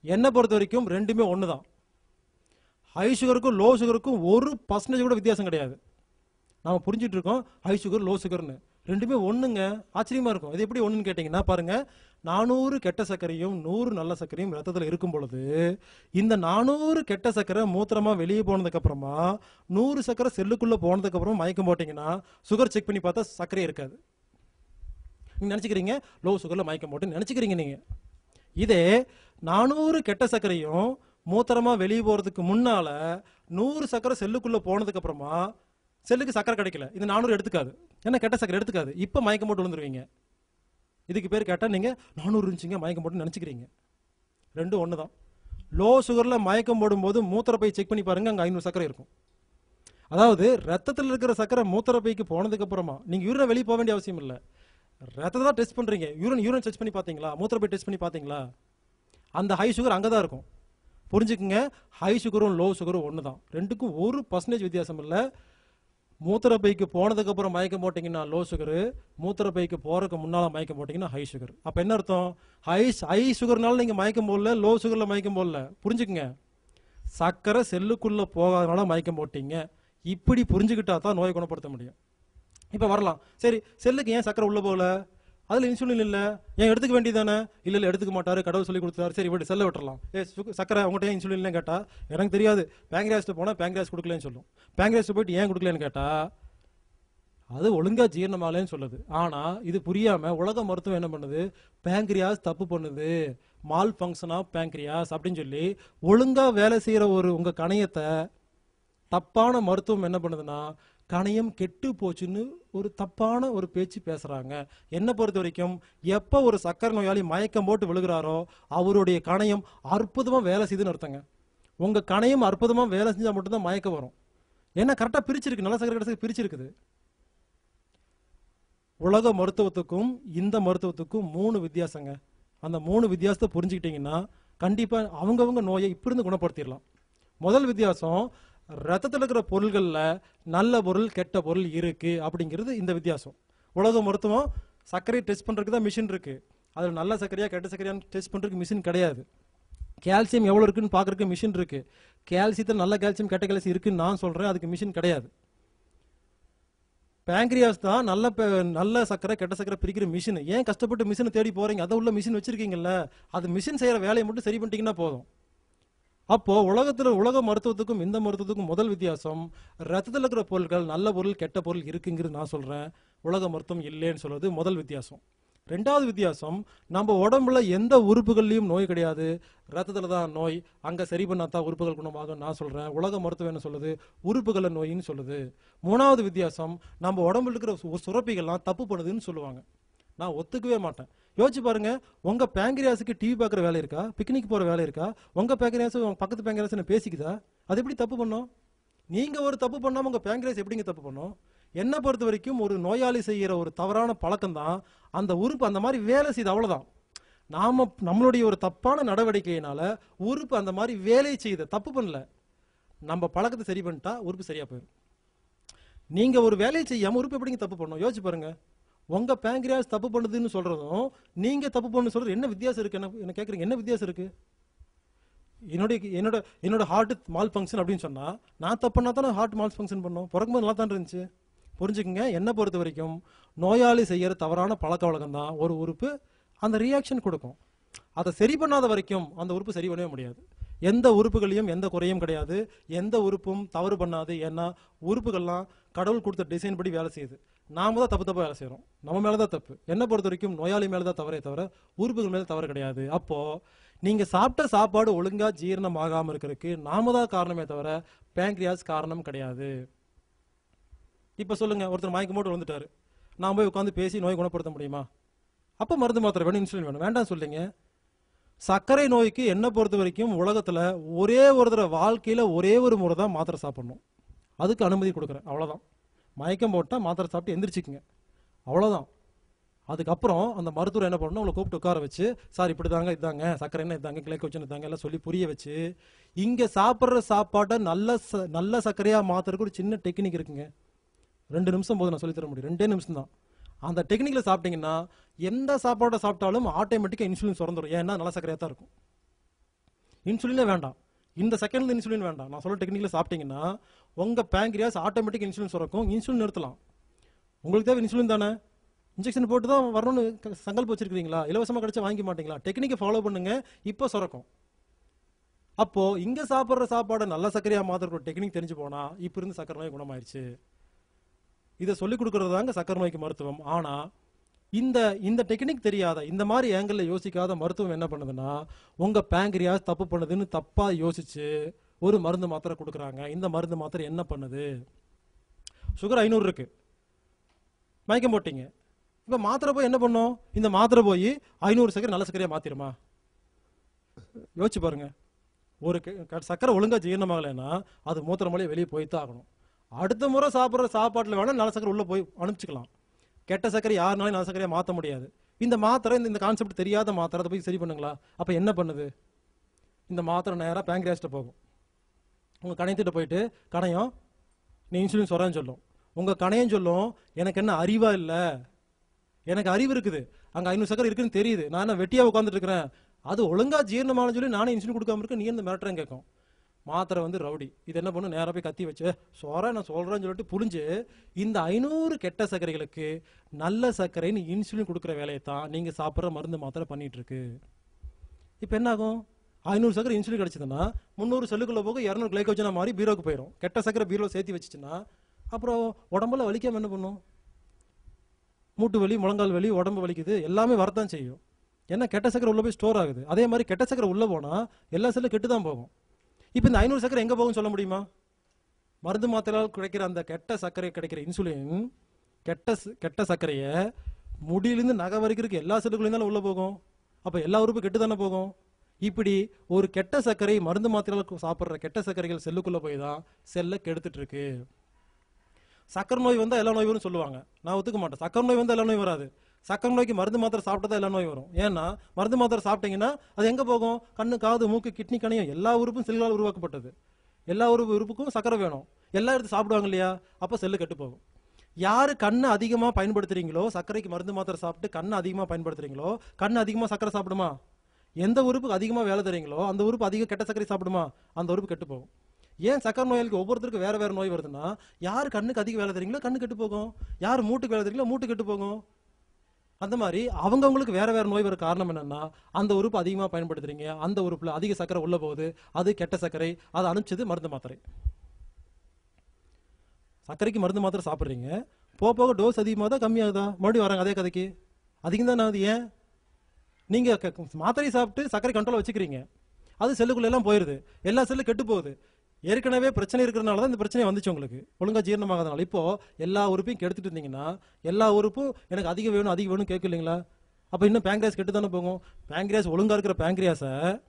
என்னை பொறுத்த வரைக்கும் ரெண்டுமே ஒன்று தான் ஹை சுகருக்கும் லோ சுகருக்கும் ஒரு பர்சன்டேஜ் கூட வித்தியாசம் கிடையாது. நாம் புரிஞ்சுட்டு இருக்கோம் ஹை சுகர் லோ சுகர்னு ரெண்டுமே ஒன்றுங்க ஆச்சரியமாக இருக்கும். அது எப்படி ஒன்றுன்னு கேட்டிங்கன்னா பாருங்க நானூறு கெட்ட சர்க்கரையும் நூறு நல்ல சர்க்கரையும் ரத்தத்தில் இருக்கும் பொழுது இந்த நானூறு கெட்ட சர்க்கரை மூத்திரமாக வெளியே போனதுக்கப்புறமா நூறு சர்க்கரை செல்லுக்குள்ளே போனதுக்கப்புறம் மயக்கம் போட்டிங்கன்னா சுகர் செக் பண்ணி பார்த்தா சர்க்கரை இருக்காது. நீங்கள் நினச்சிக்கிறீங்க? லோ சுகரில் மயக்கம் போட்டு நினச்சிக்கிறீங்க நீங்கள் இதே நானூறு கெட்ட சர்க்கரையும் மூத்தரமாக வெளியே போகிறதுக்கு முன்னால் நூறு சர்க்கரை செல்லுக்குள்ளே போனதுக்கப்புறமா செல்லுக்கு சர்க்கரை கிடைக்கல. இது நானூறு எடுத்துக்காது. ஏன்னா கெட்ட சர்க்கரை எடுத்துக்காது. இப்போ மயக்கம் போட்டு விழுந்துருவீங்க. இதுக்கு பேர் கேட்டால் நீங்கள் நானூறு இருந்துச்சிங்க மயக்கம் போட்டு நினச்சிக்கிறீங்க. ரெண்டும் ஒன்று தான் லோ சுகரில் மயக்கம் போடும்போது மூத்திரப்பை செக் பண்ணி பாருங்கள் அங்கே ஐநூறு சர்க்கரை இருக்கும். அதாவது ரத்தத்தில் இருக்கிற சர்க்கரை மூத்திரப்பைக்கு போனதுக்கப்புறமா நீங்கள் யூரினை வெளியே போக வேண்டிய அவசியம் இல்லை. ரத்தத்தை தான் டெஸ்ட் பண்ணுறீங்க யூரின் யூரின் டெஸ்ட் பண்ணி பார்த்தீங்களா? மூத்திரப்பை டெஸ்ட் பண்ணி பார்த்தீங்களா? அந்த ஹை சுகர் அங்கே தான் இருக்கும். புரிஞ்சுக்குங்க. ஹை சுகரும் லோ சுகரும் ஒன்று தான் ரெண்டுக்கும் ஒரு பர்சன்டேஜ் வித்தியாசம் இல்லை. மூத்திரப்பைக்கு பைக்கு போனதுக்கப்புறம் மயக்கம் போட்டிங்கன்னா லோ சுகரு மூத்திரப்பைக்கு போகிறதுக்கு முன்னால் மயக்கம் போட்டிங்கன்னா ஹை சுகர் அப்போ என்ன அர்த்தம்? ஹை ஹை சுகர்னால நீங்கள் மயக்கம் போடல லோ சுகரில் மயக்கம் போடல. புரிஞ்சுக்குங்க. சர்க்கரை செல்லுக்குள்ளே போகாதனால மயக்கம் போட்டிங்க. இப்படி புரிஞ்சுக்கிட்டா தான் நோயை குணப்படுத்த முடியும். இப்போ வரலாம். சரி செல்லுக்கு ஏன் சக்கரை உள்ள போகல? அதில் இன்சுலின் இல்லை. ஏன் எடுத்துக்க வேண்டியதானே இல்லை இல்லை எடுத்துக்க மாட்டார். கடவுள் சொல்லி கொடுத்தாரு. சரி விட்டு செல்ல விட்டுறலாம். ஏ சு சர்க்கரை அவங்ககிட்ட ஏன் இன்சுலின் இல்லைன்னு எனக்கு தெரியாது. பேங்க்ராஸ்ட்டு போனால் பேங்க்ராஸ் கொடுக்கலன்னு சொல்லும். பேங்க்ராஸ்ட்டு போயிட்டு ஏன் கொடுக்கலன்னு கேட்டா அது ஒழுங்காக ஜீரணமாகலன்னு சொல்லுது. ஆனால் இது புரியாமல் உலக மருத்துவம் என்ன பண்ணுது? பேங்க்ரியாஸ் தப்பு பண்ணுது. மால் ஃபங்க்ஷன் ஆஃப் பேங்க்ரியாஸ் அப்படின்னு சொல்லி ஒழுங்காக வேலை செய்கிற ஒரு உங்கள் கணையத்தை தப்பான மருத்துவம் என்ன பண்ணுதுன்னா கணையம் கெட்டு போச்சுன்னு ஒரு தப்பான ஒரு பேச்சு பேசுறாங்க. என்ன பொறுத்த வரைக்கும் எப்போ ஒரு சக்கரை நோயாளி மயக்கம் போட்டு விழுகிறாரோ அவருடைய கணையம் அற்புதமா வேலை செய்யுதுன்னு அர்த்தங்க. உங்க கணையம் அற்புதமா வேலை செஞ்சா மட்டும்தான் மயக்கம் வரும். ஏன்னா கரெக்டா பிரிச்சிருக்கு நல்ல சக்கரை கடைசி பிரிச்சிருக்குது. உலக மருத்துவத்துக்கும் இந்த மருத்துவத்துக்கும் மூணு வித்தியாசங்க. அந்த மூணு வித்தியாசத்தை புரிஞ்சுக்கிட்டீங்கன்னா கண்டிப்பா அவங்கவுங்க நோயை இப்படி இருந்து குணப்படுத்திடலாம். முதல் வித்தியாசம் ரத்தத்தில் இருக்கிற பொருள்களில் நல்ல பொருள் கெட்ட பொருள் இருக்கு அப்படிங்கிறது இந்த வித்தியாசம். உலக மருத்துவம் சர்க்கரை டெஸ்ட் பண்ணுறதுக்கு தான் மிஷின் இருக்குது அதில் நல்ல சர்க்கரையா கெட்ட சர்க்கரையான்னு டெஸ்ட் பண்ணுறதுக்கு மிஷின் கிடையாது. கால்சியம் எவ்வளோ இருக்குன்னு பார்க்குறக்கு மிஷின் இருக்குது கால்சியத்தில் நல்ல கால்சியம் கெட்ட கால்சியம் இருக்குன்னு நான் சொல்கிறேன் அதுக்கு மிஷின் கிடையாது. பேங்க்ரியாஸ் தான் நல்ல நல்ல சக்கரை கெட்ட சக்கரை பிரிக்கிற மிஷின் ஏன் கஷ்டப்பட்டு மிஷினை தேடி போகிறீங்க அதை உள்ள மிஷின் வச்சுருக்கீங்கல்ல. அது மிஷின் செய்கிற வேலையை மட்டும் சரி பண்ணிட்டீங்கன்னா போதும். அப்போ உலகத்துல உலக மருத்துவத்துக்கும் இந்த மருத்துவத்துக்கும் முதல் வித்தியாசம் ரத்தத்தில் இருக்கிற பொருட்கள் நல்ல பொருள் கெட்ட பொருள் இருக்குங்கிறது நான் சொல்றேன். உலக மருத்துவம் இல்லைன்னு சொல்றது முதல் வித்தியாசம். ரெண்டாவது வித்தியாசம் நம்ம உடம்புல எந்த உறுப்புகள்லையும் நோய் கிடையாது. ரத்தத்தில் தான் நோய் அங்கே சரி பண்ணாதான் உறுப்புகள் குணமாகும் நான் சொல்கிறேன் உலக மருத்துவம் என்ன சொல்லுது? உறுப்புகளை நோயின்னு சொல்லுது. மூணாவது வித்தியாசம் நம்ம உடம்புல இருக்கிற சு- சுரப்பிகள்லாம் தப்பு பண்ணுதுன்னு சொல்லுவாங்க. நான் ஒத்துக்கவே மாட்டேன். யோசிச்சு பாருங்க உங்க பேங்கிரியாஸுக்கு டிவி பார்க்குற வேலை இருக்கா? பிக்னிக் போகிற வேலை இருக்கா? உங்க பேங்க்ரியாஸ் உங்க பக்கத்து பேங்க்ரியாஸ் பேசிக்குதா? அது எப்படி தப்பு பண்ணும்? நீங்க ஒரு தப்பு பண்ணாம உங்க பேங்க்ரியாஸ் எப்படிங்க தப்பு பண்ணும்? என்ன பொறுத்த வரைக்கும் ஒரு நோயாளி செய்கிற ஒரு தவறான பழக்கம் தான் அந்த உறுப்பு அந்த மாதிரி வேலை செய்யுது அவ்வளோதான் நாம நம்மளுடைய ஒரு தப்பான நடவடிக்கையினால உறுப்பு அந்த மாதிரி வேலை செய்யுது தப்பு பண்ணல. நம்ம பழக்கத்தை சரி பண்ணிட்டா உறுப்பு சரியா போயிடும் நீங்க ஒரு வேலையை செய்யாம உறுப்பு எப்படிங்க தப்பு பண்ணணும் யோசிச்சு பாருங்க. உங்க பேங்கிரியாஸ் தப்பு பண்ணுதுன்னு சொல்றதும் நீங்க தப்பு பண்ணு சொல்றது என்ன வித்தியாசம் இருக்கு? என்ன என்ன கேக்குறீங்க? என்ன வித்தியாசம் இருக்கு? என்னுடைய என்னோட என்னோட ஹார்ட் மால் ஃபங்க்ஷன் அப்படின்னு சொன்னா நான் தப்புனா தானே ஹார்ட் மால் ஃபங்க்ஷன் பண்ணோம்? பிறக்கும்போது நல்லா தான் இருந்துச்சு. புரிஞ்சுக்கோங்க. என்ன பொறுத்த வரைக்கும் நோயாளி செய்கிற தவறான பழக்க வழக்கம் தான். ஒரு உறுப்பு அந்த ரியாக்ஷன் கொடுக்கும். அதை சரி பண்ணாத வரைக்கும் அந்த உறுப்பு சரி பண்ணவே முடியாது. எந்த உறுப்புகளையும் எந்த குறையும் கிடையாது. எந்த உறுப்பும் தவறு பண்ணாது. ஏன்னா உறுப்புகள்லாம் கடவுள் கொடுத்த டிசைன் படி வேலை செய்யுது. நாம தான் தப்பு தப்பா வேலை செய்கிறோம் நம்ம மேலே தான் தப்பு. என்ன பொறுத்த வரைக்கும் நோயாளி மேலே தான் தவறே தவிர உறுப்புகள் மேல தவறு கிடையாது. அப்போ நீங்க சாப்பிட்ட சாப்பாடு ஒழுங்கா ஜீரணம் ஆகாம இருக்கிறதுக்கு நாம தான் காரணமே தவிர பேங்க்ரியாஸ் காரணம் கிடையாது. இப்ப சொல்லுங்க ஒருத்தர் மயக்கம் போட்டு வந்துட்டாரு நான் போய் உட்காந்து பேசி நோய் குணப்படுத்த முடியுமா? அப்ப மருந்து மாத்திரை வேணும் இன்சுலின் வேணும். வேண்டாம் சொல்லுங்க சர்க்கரை நோய்க்கு என்ன பொறுத்த வரைக்கும் உலகத்துல ஒரே ஒரு தடவை வாழ்க்கையில ஒரே ஒரு முறை தான் மாத்திரை சாப்பிடணும். அதுக்கு அனுமதி கொடுக்குறேன். அவ்வளவுதான். மயக்கம் போட்டால் மாத்திரை சாப்பிட்டு எந்திரிச்சுக்குங்க. அவ்வளோதான் அதுக்கப்புறம் அந்த மருத்துவர் என்ன பண்ணணும்? அவளை கூப்பிட்டு உட்கார வச்சு சார் இப்படி தாங்க இதாங்க சக்கரை என்ன இதாங்க கிளைக்கோச்சன் இதாங்க எல்லாம் சொல்லி புரிய வச்சு இங்கே சாப்பிட்ற சாப்பாட்டை நல்ல ச- நல்ல சர்க்கரையாக மாத்திரக்கு ஒரு சின்ன டெக்னிக் இருக்குங்க. ரெண்டு நிமிஷம் போது நான் சொல்லித்தர முடியும். ரெண்டே நிமிஷம் தான். அந்த டெக்னிக்கில் சாப்பிட்டீங்கன்னா எந்த சாப்பாடை சாப்பிட்டாலும் ஆட்டோமேட்டிக்காக இன்சுலின் சுரந்துடும் ஏன்னா நல்ல சர்க்கரையாக தான் இருக்கும். இன்சுலினே வேண்டாம். இந்த செகண்ட்ல இன்சுலின் வேண்டாம். நான் சொல்ல டெக்னிக்கில் சாப்பிட்டீங்கன்னா உங்கள் பேங்க்ரியாஸ் ஆட்டோமேட்டிக் இன்சுலின் சுரக்கும். இன்சுலின் நிறுத்தலாம். உங்களுக்கு தேவை இன்சுலின் தானே? இன்ஜெக்ஷன் போட்டு தான் வரணும்னு சங்கல்பம் வச்சுருக்கிறீங்களா? இலவசமாக கிடைச்சா வாங்கிக்க மாட்டீங்களா? டெக்னிக்கை ஃபாலோ பண்ணுங்க. இப்போ சுரக்கும். அப்போது இங்கே சாப்பிட்ற சாப்பாடை நல்ல சர்க்கரையாக மாத்திர டெக்னிக் தெரிஞ்சு போனால் இப்போ இருந்து சக்கரை நோய் குணமாயிருச்சு. இதை சொல்லிக் கொடுக்குறது தாங்க சக்கரை நோய்க்கு மருத்துவம். ஆனால் இந்த இந்த டெக்னிக் தெரியாத இந்த மாதிரி ஏங்கிளில் யோசிக்காத மருத்துவம் என்ன பண்ணுதுன்னா உங்கள் பேங்க்ரியாஸ் தப்பு பண்ணுதுன்னு தப்பாக யோசிச்சு ஒரு மருந்து மாத்திரை கொடுக்குறாங்க. இந்த மருந்து மாத்திரை என்ன பண்ணுது? சுகர் ஐநூறு இருக்கு. மயக்கம் போட்டீங்க. இப்போ மாத்திரை போய் என்ன பண்ணும்? இந்த மாத்திரை போய் ஐநூறு சக்கரை நல்ல சக்கரையாக மாத்திருமா? யோசிச்சு பாருங்க. ஒரு க- சக்கரை ஒழுங்கா ஜீரணமாகலைன்னா அது மூத்திர மொழியை வெளியே போய் தான் ஆகணும். அடுத்த முறை சாப்பிட்ற சாப்பாட்டில் வேணால் நல்ல சக்கரை உள்ளே போய் அனுப்பிச்சிக்கலாம். கெட்ட சக்கரை யாருனாலும் நல்ல சக்கரையை மாற்ற முடியாது. இந்த மாத்திரை இந்த இந்த கான்செப்ட் தெரியாத மாத்திரை அதை போய் சரி பண்ணுங்களா? அப்போ என்ன பண்ணுது? இந்த மாத்திரை நேராக பேங்க்ரியாஸ்ட்டை போகும். உங்கள் கணையத்திட்ட போயிட்டு கணையம் நீ இன்சுலின் சொல்கிறேன்னு சொல்லும். உங்கள் கணையம் சொல்லும் எனக்கு என்ன அறிவா இல்லை? எனக்கு அறிவு இருக்குது. அங்கே ஐநூறு சக்கரை இருக்குன்னு தெரியுது. நான் என்ன வெட்டியாக உட்காந்துட்டு இருக்கிறேன்? அது ஒழுங்காக ஜீரணமான சொல்லி நானே இன்சுலின் கொடுக்காம இருக்க நீ என்ன மிரட்டுறேன் கேட்கும். மாத்திரை வந்து ரவுடி. இது என்ன பண்ணு? நேராக போய் கத்தி வச்சு சொல்கிறேன் நான் சொல்கிறேன்னு சொல்லிட்டு புரிஞ்சு இந்த ஐநூறு கெட்ட சர்க்கரைகளுக்கு நல்ல சர்க்கரைன்னு இன்சுலின் கொடுக்குற வேலையை தான் நீங்கள் சாப்பிட்ற மருந்து மாத்திரை பண்ணிகிட்ருக்கு இப்போ என்னாகும்? ஐநூறு சக்கரை இன்சுலின் கிடச்சிதுன்னா முந்நூறு செல்லுக்குள்ளே போக இரநூறு கிளைக்கோஜனாக மாறி பீரோக்கு போயிடும். கெட்ட சக்கரை பீரோ சேர்த்து வச்சுச்சுன்னா அப்புறம் உடம்புல வலிக்காமல் என்ன பண்ணும்? மூட்டு வலி முழங்கால் வலி உடம்பு வலிக்குது எல்லாமே வரத்தான் செய்யும். ஏன்னா கெட்ட சக்கரை உள்ளே போய் ஸ்டோர் ஆகுது. அதே மாதிரி கெட்ட சக்கரை உள்ளே போனால் எல்லா செல்லும் கெட்டு தான் போகும். இப்போ இந்த ஐநூறு சக்கரை எங்கே போகும்னு சொல்ல முடியுமா? மருந்து மாத்திரால் கிடைக்கிற அந்த கெட்ட சர்க்கரை கிடைக்கிற இன்சுலின் கெட்ட ச- கெட்ட சர்க்கரையை முடியிலேருந்து நகை வரைக்கும் இருக்க எல்லா செல்லுக்குள்ளேயும் தானே போகும்? அப்போ எல்லா உறுப்பும் கெட்டு தானே போகும்? இப்படி ஒரு கெட்ட சர்க்கரை மருந்து மாத்திரையால் சாப்பிட்ற கெட்ட சர்க்கரைகள் செல்லுக்குள்ளே போய் தான் செல்லை கெடுத்துட்டு இருக்கு. சக்கரை நோய் வந்தால் எல்லா நோய் வரும்னு சொல்லுவாங்க. நான் ஒத்துக்க மாட்டேன். சக்கரை நோய் வந்தால் எல்லா நோய் வராது. சக்கரை நோய்க்கு மருந்து மாத்திரை சாப்பிட்டா எல்லா நோய் வரும். ஏன்னா மருந்து மாத்திரை சாப்பிட்டீங்கன்னா அது எங்கே போகும்? கண்ணு காது மூக்கு கிட்னி கணையும் எல்லா உறுப்பும் செல்லால் உருவாக்கப்பட்டது. எல்லா உறுப்பு உறுப்புக்கும் சக்கரை வேணும். எல்லா இடத்து சாப்பிடுவாங்க இல்லையா? அப்போ செல்லு கெட்டு போகும். கண்ணை அதிகமாக பயன்படுத்துறீங்களோ சர்க்கரைக்கு மருந்து மாத்திரை சாப்பிட்டு கண்ணை அதிகமாக பயன்படுத்துறீங்களோ கண் அதிகமாக சக்கரை சாப்பிடுமா? எந்த உறுப்புக்கு அதிகமாக வேலை தரீங்களோ அந்த உறுப்பு அதிக கெட்ட சர்க்கரை சாப்பிடுமா அந்த உறுப்பு கெட்டு போகும். ஏன் சக்கரை நோய்களுக்கு ஒவ்வொருத்தருக்கும் வேற வேற நோய் வருதுன்னா யார் கண்ணுக்கு அதிக வேலை தரீங்களோ கண்ணு கெட்டு போகும். யார் மூட்டுக்கு வேலை தரீங்களோ மூட்டு கெட்டு போகும். அந்த மாதிரி அவங்கவுங்களுக்கு வேற வேற நோய் வர காரணம் என்னன்னா அந்த உறுப்பு அதிகமாக பயன்படுத்துறீங்க. அந்த உறுப்பில் அதிக சக்கரை உள்ள போகுது. அது கெட்ட சர்க்கரை. அதை அனுப்பிச்சது மருந்து மாத்திரை. சர்க்கரைக்கு மருந்து மாத்திரை சாப்பிட்றீங்க. போக போக டோஸ் அதிகமாக தான் கம்மியாகுதா? மறுபடியும் வராங்க அதே கதைக்கு. அதிகம் தான் அது ஏன்? நீங்க க- மாத்திரை சாப்பிட்டு சர்க்கரை கண்ட்ரோல் வச்சுக்கிறீங்க. அது செல்லுக்குள்ள எல்லாம் போயிருது. எல்லா செல்லும் கெட்டு போகுது. ஏற்கனவே பிரச்சனை இருக்கிறனால தான் இந்த பிரச்சனை வந்துச்சு உங்களுக்கு. ஒழுங்கா ஜீரணமாகாதனால. இப்போ எல்லா உறுப்பையும் கெடுத்துட்டு இருந்தீங்கன்னா எல்லா உறுப்பும் எனக்கு அதிகம் வேணும் அதிகம் வேணும் கேட்கலீங்களா? அப்போ இன்னும் பேங்க்ரியாஸ் கெட்டு தானே போகும்? பேங்க்ரியாஸ் ஒழுங்கா இருக்கிற பேங்க்ரியாஸை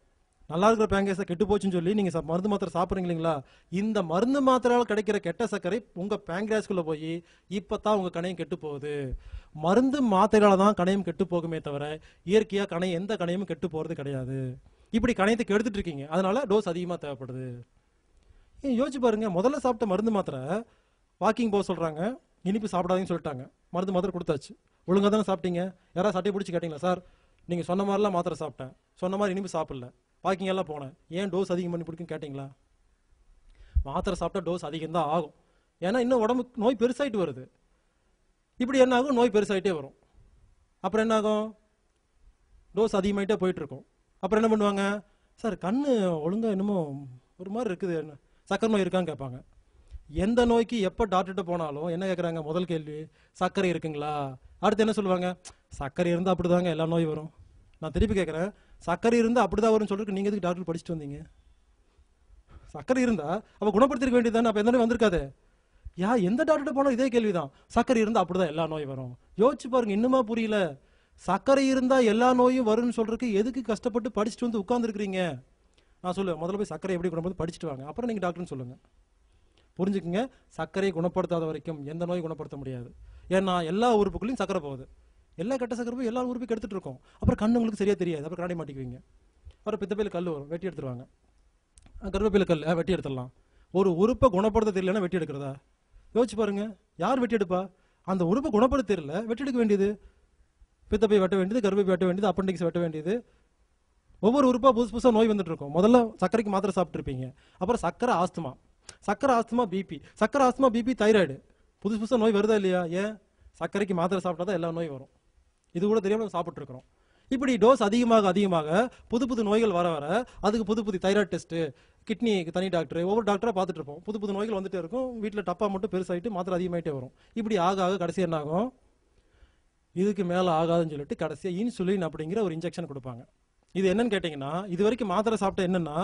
நல்லா இருக்கிற பேங்க்ரியாஸை கெட்டு போச்சுன்னு சொல்லி நீங்க மருந்து மாத்திரை சாப்பிட்றீங்க இல்லைங்களா இந்த மருந்து மாத்திரையால் கிடைக்கிற கெட்ட சர்க்கரை உங்க பேங்க்ரியாஸ்குள்ள போய் இப்பதான் உங்க கணையம் கெட்டு போகுது. மருந்து மாத்திரையால் தான் கணையம் கெட்டு போகுமே தவிர இயற்கையா கணையம் எந்த கணையமும் கெட்டு போறது கிடையாது. இப்படி கணையத்தை கெடுத்துட்டு இருக்கீங்க. அதனால டோஸ் அதிகமா தேவைப்படுது. ஏன் யோசிச்சு பாருங்க. முதல்ல சாப்பிட்ட மருந்து மாத்திரை வாக்கிங் போக சொல்றாங்க. இனிப்பு சாப்பிடாதீங்கன்னு சொல்லிட்டாங்க. மருந்து மாத்திரை கொடுத்தாச்சு. ஒழுங்கா தானே சாப்பிட்டீங்க? யாராவது சட்டை பிடிச்சி கேட்டீங்களா? சார் நீங்க சொன்ன மாதிரிலாம் மாத்திரை சாப்பிட்டேன். சொன்ன மாதிரி இனிப்பு சாப்பிடல. வாக்கிங் எல்லாம் போனேன். ஏன் டோஸ் அதிகம் பண்ணி பிடிக்கும் கேட்டீங்களா? மாத்திரை சாப்பிட்டா டோஸ் அதிகம் தான் ஆகும். ஏன்னா இன்னும் உடம்பு நோய் பெருசாயிட்டு வருது. இப்படி என்ன ஆகும்? நோய் பெருசாயிட்டே வரும். அப்புறம் என்ன ஆகும்? டோஸ் அதிகமாகிட்டே போயிட்டுருக்கும் அப்புறம் என்ன பண்ணுவாங்க? சார் கண் ஒழுங்காக என்னமோ ஒரு மாதிரி இருக்குது. என்ன சக்கரை நோய் இருக்கான்னு கேட்பாங்க. எந்த நோய்க்கு எப்போ டாக்டர்கிட்ட போனாலும் என்ன கேட்குறாங்க முதல் கேள்வி சர்க்கரை இருக்குங்களா? அடுத்து என்ன சொல்லுவாங்க? சர்க்கரை இருந்தால் அப்படி தாங்க எல்லா நோய் வரும். நான் திருப்பி கேட்குறேன் சர்க்கரை இருந்தால் அப்படி தான் வரும்னு சொல்றதுக்கு நீங்கள் எதுக்கு டாக்டர் படிச்சுட்டு வந்தீங்க? சர்க்கரை இருந்தால் அப்போ குணப்படுத்திருக்க வேண்டியதுதானே அப்போ எந்த வந்திருக்காதே வந்திருக்காது. யா எந்த டாக்டர் போனால் இதே கேள்விதான். சர்க்கரை அப்படி தான் எல்லா நோய் வரும். யோசிச்சு பாருங்க இன்னுமா புரியல. சர்க்கரை இருந்தால் எல்லா நோயும் வரும்னு சொல்றதுக்கு எதுக்கு கஷ்டப்பட்டு படிச்சுட்டு வந்து உட்காந்துருக்கிறீங்க நான் சொல்லுவேன் முதல்ல போய் சர்க்கரை எப்படி குணப்படுத்தி படிச்சுட்டு வாங்க. அப்புறம் நீங்கள் டாக்டர்னு சொல்லுங்கள் புரிஞ்சுக்குங்க சர்க்கரையை குணப்படுத்தாத வரைக்கும் எந்த நோயும் குணப்படுத்த முடியாது. ஏன்னா எல்லா உறுப்புகளையும் சர்க்கரை போகுது. எல்லா கெட்ட சக்கரப்பும் எல்லா உறுப்பையும் கெடுத்துட்டு இருக்கோம் அப்புறம் கண்ணு உங்களுக்கு சரியாக தெரியாது. அப்புறம் கண்ணாடி மாட்டிக்குவீங்க. அப்புறம் பித்தப்பையில் கல் வரும். வெட்டி எடுத்துருவாங்க. கருவேப்பிலை கல் வெட்டி எடுத்துடலாம். ஒரு உறுப்பை குணப்படுத்த தெரியலன்னா வெட்டி எடுக்கிறதா? யோசிச்சு பாருங்க. யார் வெட்டி எடுப்பா? அந்த உறுப்பை குணப்படுத்த தெரியல. வெட்டி எடுக்க வேண்டியது? பித்தப்பை வெட்ட வேண்டியது கருவேப்பை வெட்ட வேண்டியது அப்பண்டிக்ஸ் வெட்ட வேண்டியது. ஒவ்வொரு உறுப்பாக புதுசு புதுசாக நோய் வந்துட்டு இருக்கும் முதல்ல சர்க்கரைக்கு மாத்திரை சாப்பிட்ருப்பீங்க அப்புறம் சக்கரை ஆஸ்துமா. சக்கரை ஆஸ்துமா பிபி சக்கரை ஆஸ்துமா பிபி தைராய்டு புதுசு புதுசாக நோய் வருதா இல்லையா? ஏன்? சர்க்கரைக்கு மாத்திரை சாப்பிட்டா தான் எல்லா நோய் வரும். இது கூட தெரியாமல் நம்ம இருக்கிறோம் இப்படி டோஸ் அதிகமாக அதிகமாக புது புது நோய்கள் வர வர அதுக்கு புது புது தைராய்டு டெஸ்ட்டு கிட்னிக்கு தனி டாக்டர் ஒவ்வொரு டாக்டராக பார்த்துட்டு இருப்போம். புது புது நோய்கள் வந்துட்டே இருக்கும். வீட்டில் டப்பா மட்டும் பெருசாயிட்டு மாத்திரை அதிகமாகிட்டே வரும். இப்படி ஆக ஆக கடைசி என்ன ஆகும்? இதுக்கு மேலே ஆகாதுன்னு சொல்லிட்டு கடைசியாக இன்சுலின் அப்படிங்கிற ஒரு இன்ஜெக்ஷன் கொடுப்பாங்க. இது என்னன்னு கேட்டிங்கன்னா இது வரைக்கும் மாத்திரை சாப்பிட்ட என்னென்னா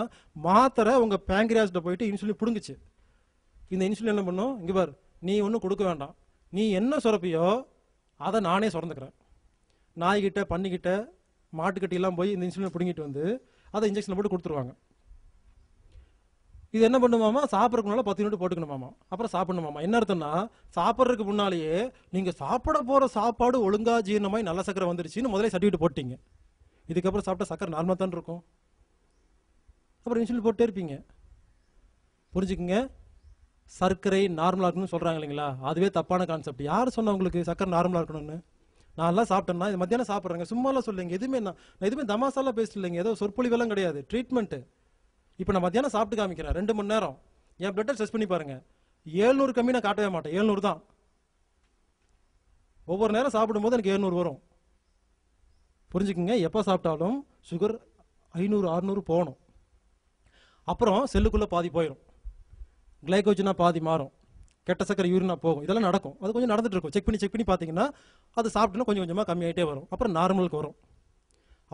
மாத்திரை உங்கள் பேங்க்ரியாஸ்கிட்ட போயிட்டு இன்சுலின் பிடுங்குச்சு. இந்த இன்சுலின் என்ன பண்ணும்? இங்கே பார் நீ ஒன்றும் கொடுக்க வேண்டாம். நீ என்ன சுரப்பியோ அதை நானே சுரந்துக்கிறேன். நாய்கிட்ட பன்னிக்கிட்ட மாட்டுக்கிட்டேலாம் போய் இந்த இன்சுலினை பிடுங்கிட்டு வந்து அதை இன்ஜெக்ஷனில் போட்டு கொடுத்துருவாங்க. இது என்ன பண்ணுமாமா சாப்பிட்றதுக்கு பத்து யூனிட் போட்டுக்கணுமாமா அப்புறம் சாப்பிடணுமாமா என்ன அர்த்தம்னா சாப்பிட்றதுக்கு முன்னாலேயே நீங்கள் சாப்பிட போகிற சாப்பாடு ஒழுங்கா ஜீரணமாய் நல்ல சக்கரை வந்துருச்சுன்னு முதலே சர்டிஃபிகேட் போட்டீங்க. இதுக்கப்புறம் சாப்பிட்ட சக்கரை நார்மலாக தான் இருக்கும். அப்புறம் இன்சுலின் போட்டே இருப்பீங்க. புரிஞ்சுக்குங்க? சர்க்கரை நார்மலாக இருக்கணும்னு சொல்கிறாங்க இல்லைங்களா? அதுவே தப்பான கான்செப்ட் யார் சொன்ன உங்களுக்கு சர்க்கரை நார்மலாக இருக்கணும்னு? நான்லாம் சாப்பிட்டேன்னா இது மத்தியானம் சாப்பிட்றேங்க. சும்மாலாம் சொல்லுங்க எதுவுமே நான் எதுவுமே தமாசாலாம் பேசல இல்லைங்க. ஏதோ சொற்பொழிவெல்லாம் கிடையாது. ட்ரீட்மெண்ட்டு இப்போ நான் மத்தியானம் சாப்பிட்டு காமிக்கிறேன். ரெண்டு மணி நேரம். என் பிளட்டை டெஸ்ட் பண்ணி பாருங்க. ஏழ்நூறு கம்மி நான் காட்டவே மாட்டேன். ஏழ்நூறு தான். ஒவ்வொரு நேரம் சாப்பிடும்போது எனக்கு ஏழ்நூறு வரும். புரிஞ்சுக்குங்க. எப்போ சாப்பிட்டாலும் சுகர் ஐநூறு அறுநூறு போகணும். அப்புறம் செல்லுக்குள்ளே பாதி போயிடும் கிளைகோஜனா பாதி மாறும். கெட்ட சக்கரை யூரினா போகும். இதெல்லாம் நடக்கும். அது கொஞ்சம் நடந்துட்டு இருக்கும் செக் பண்ணி செக் பண்ணி பார்த்தீங்கன்னா அது சாப்பிட்டுனா கொஞ்சம் கொஞ்சமாக கம்மியாகிட்டே வரும். அப்புறம் நார்மலுக்கு வரும்.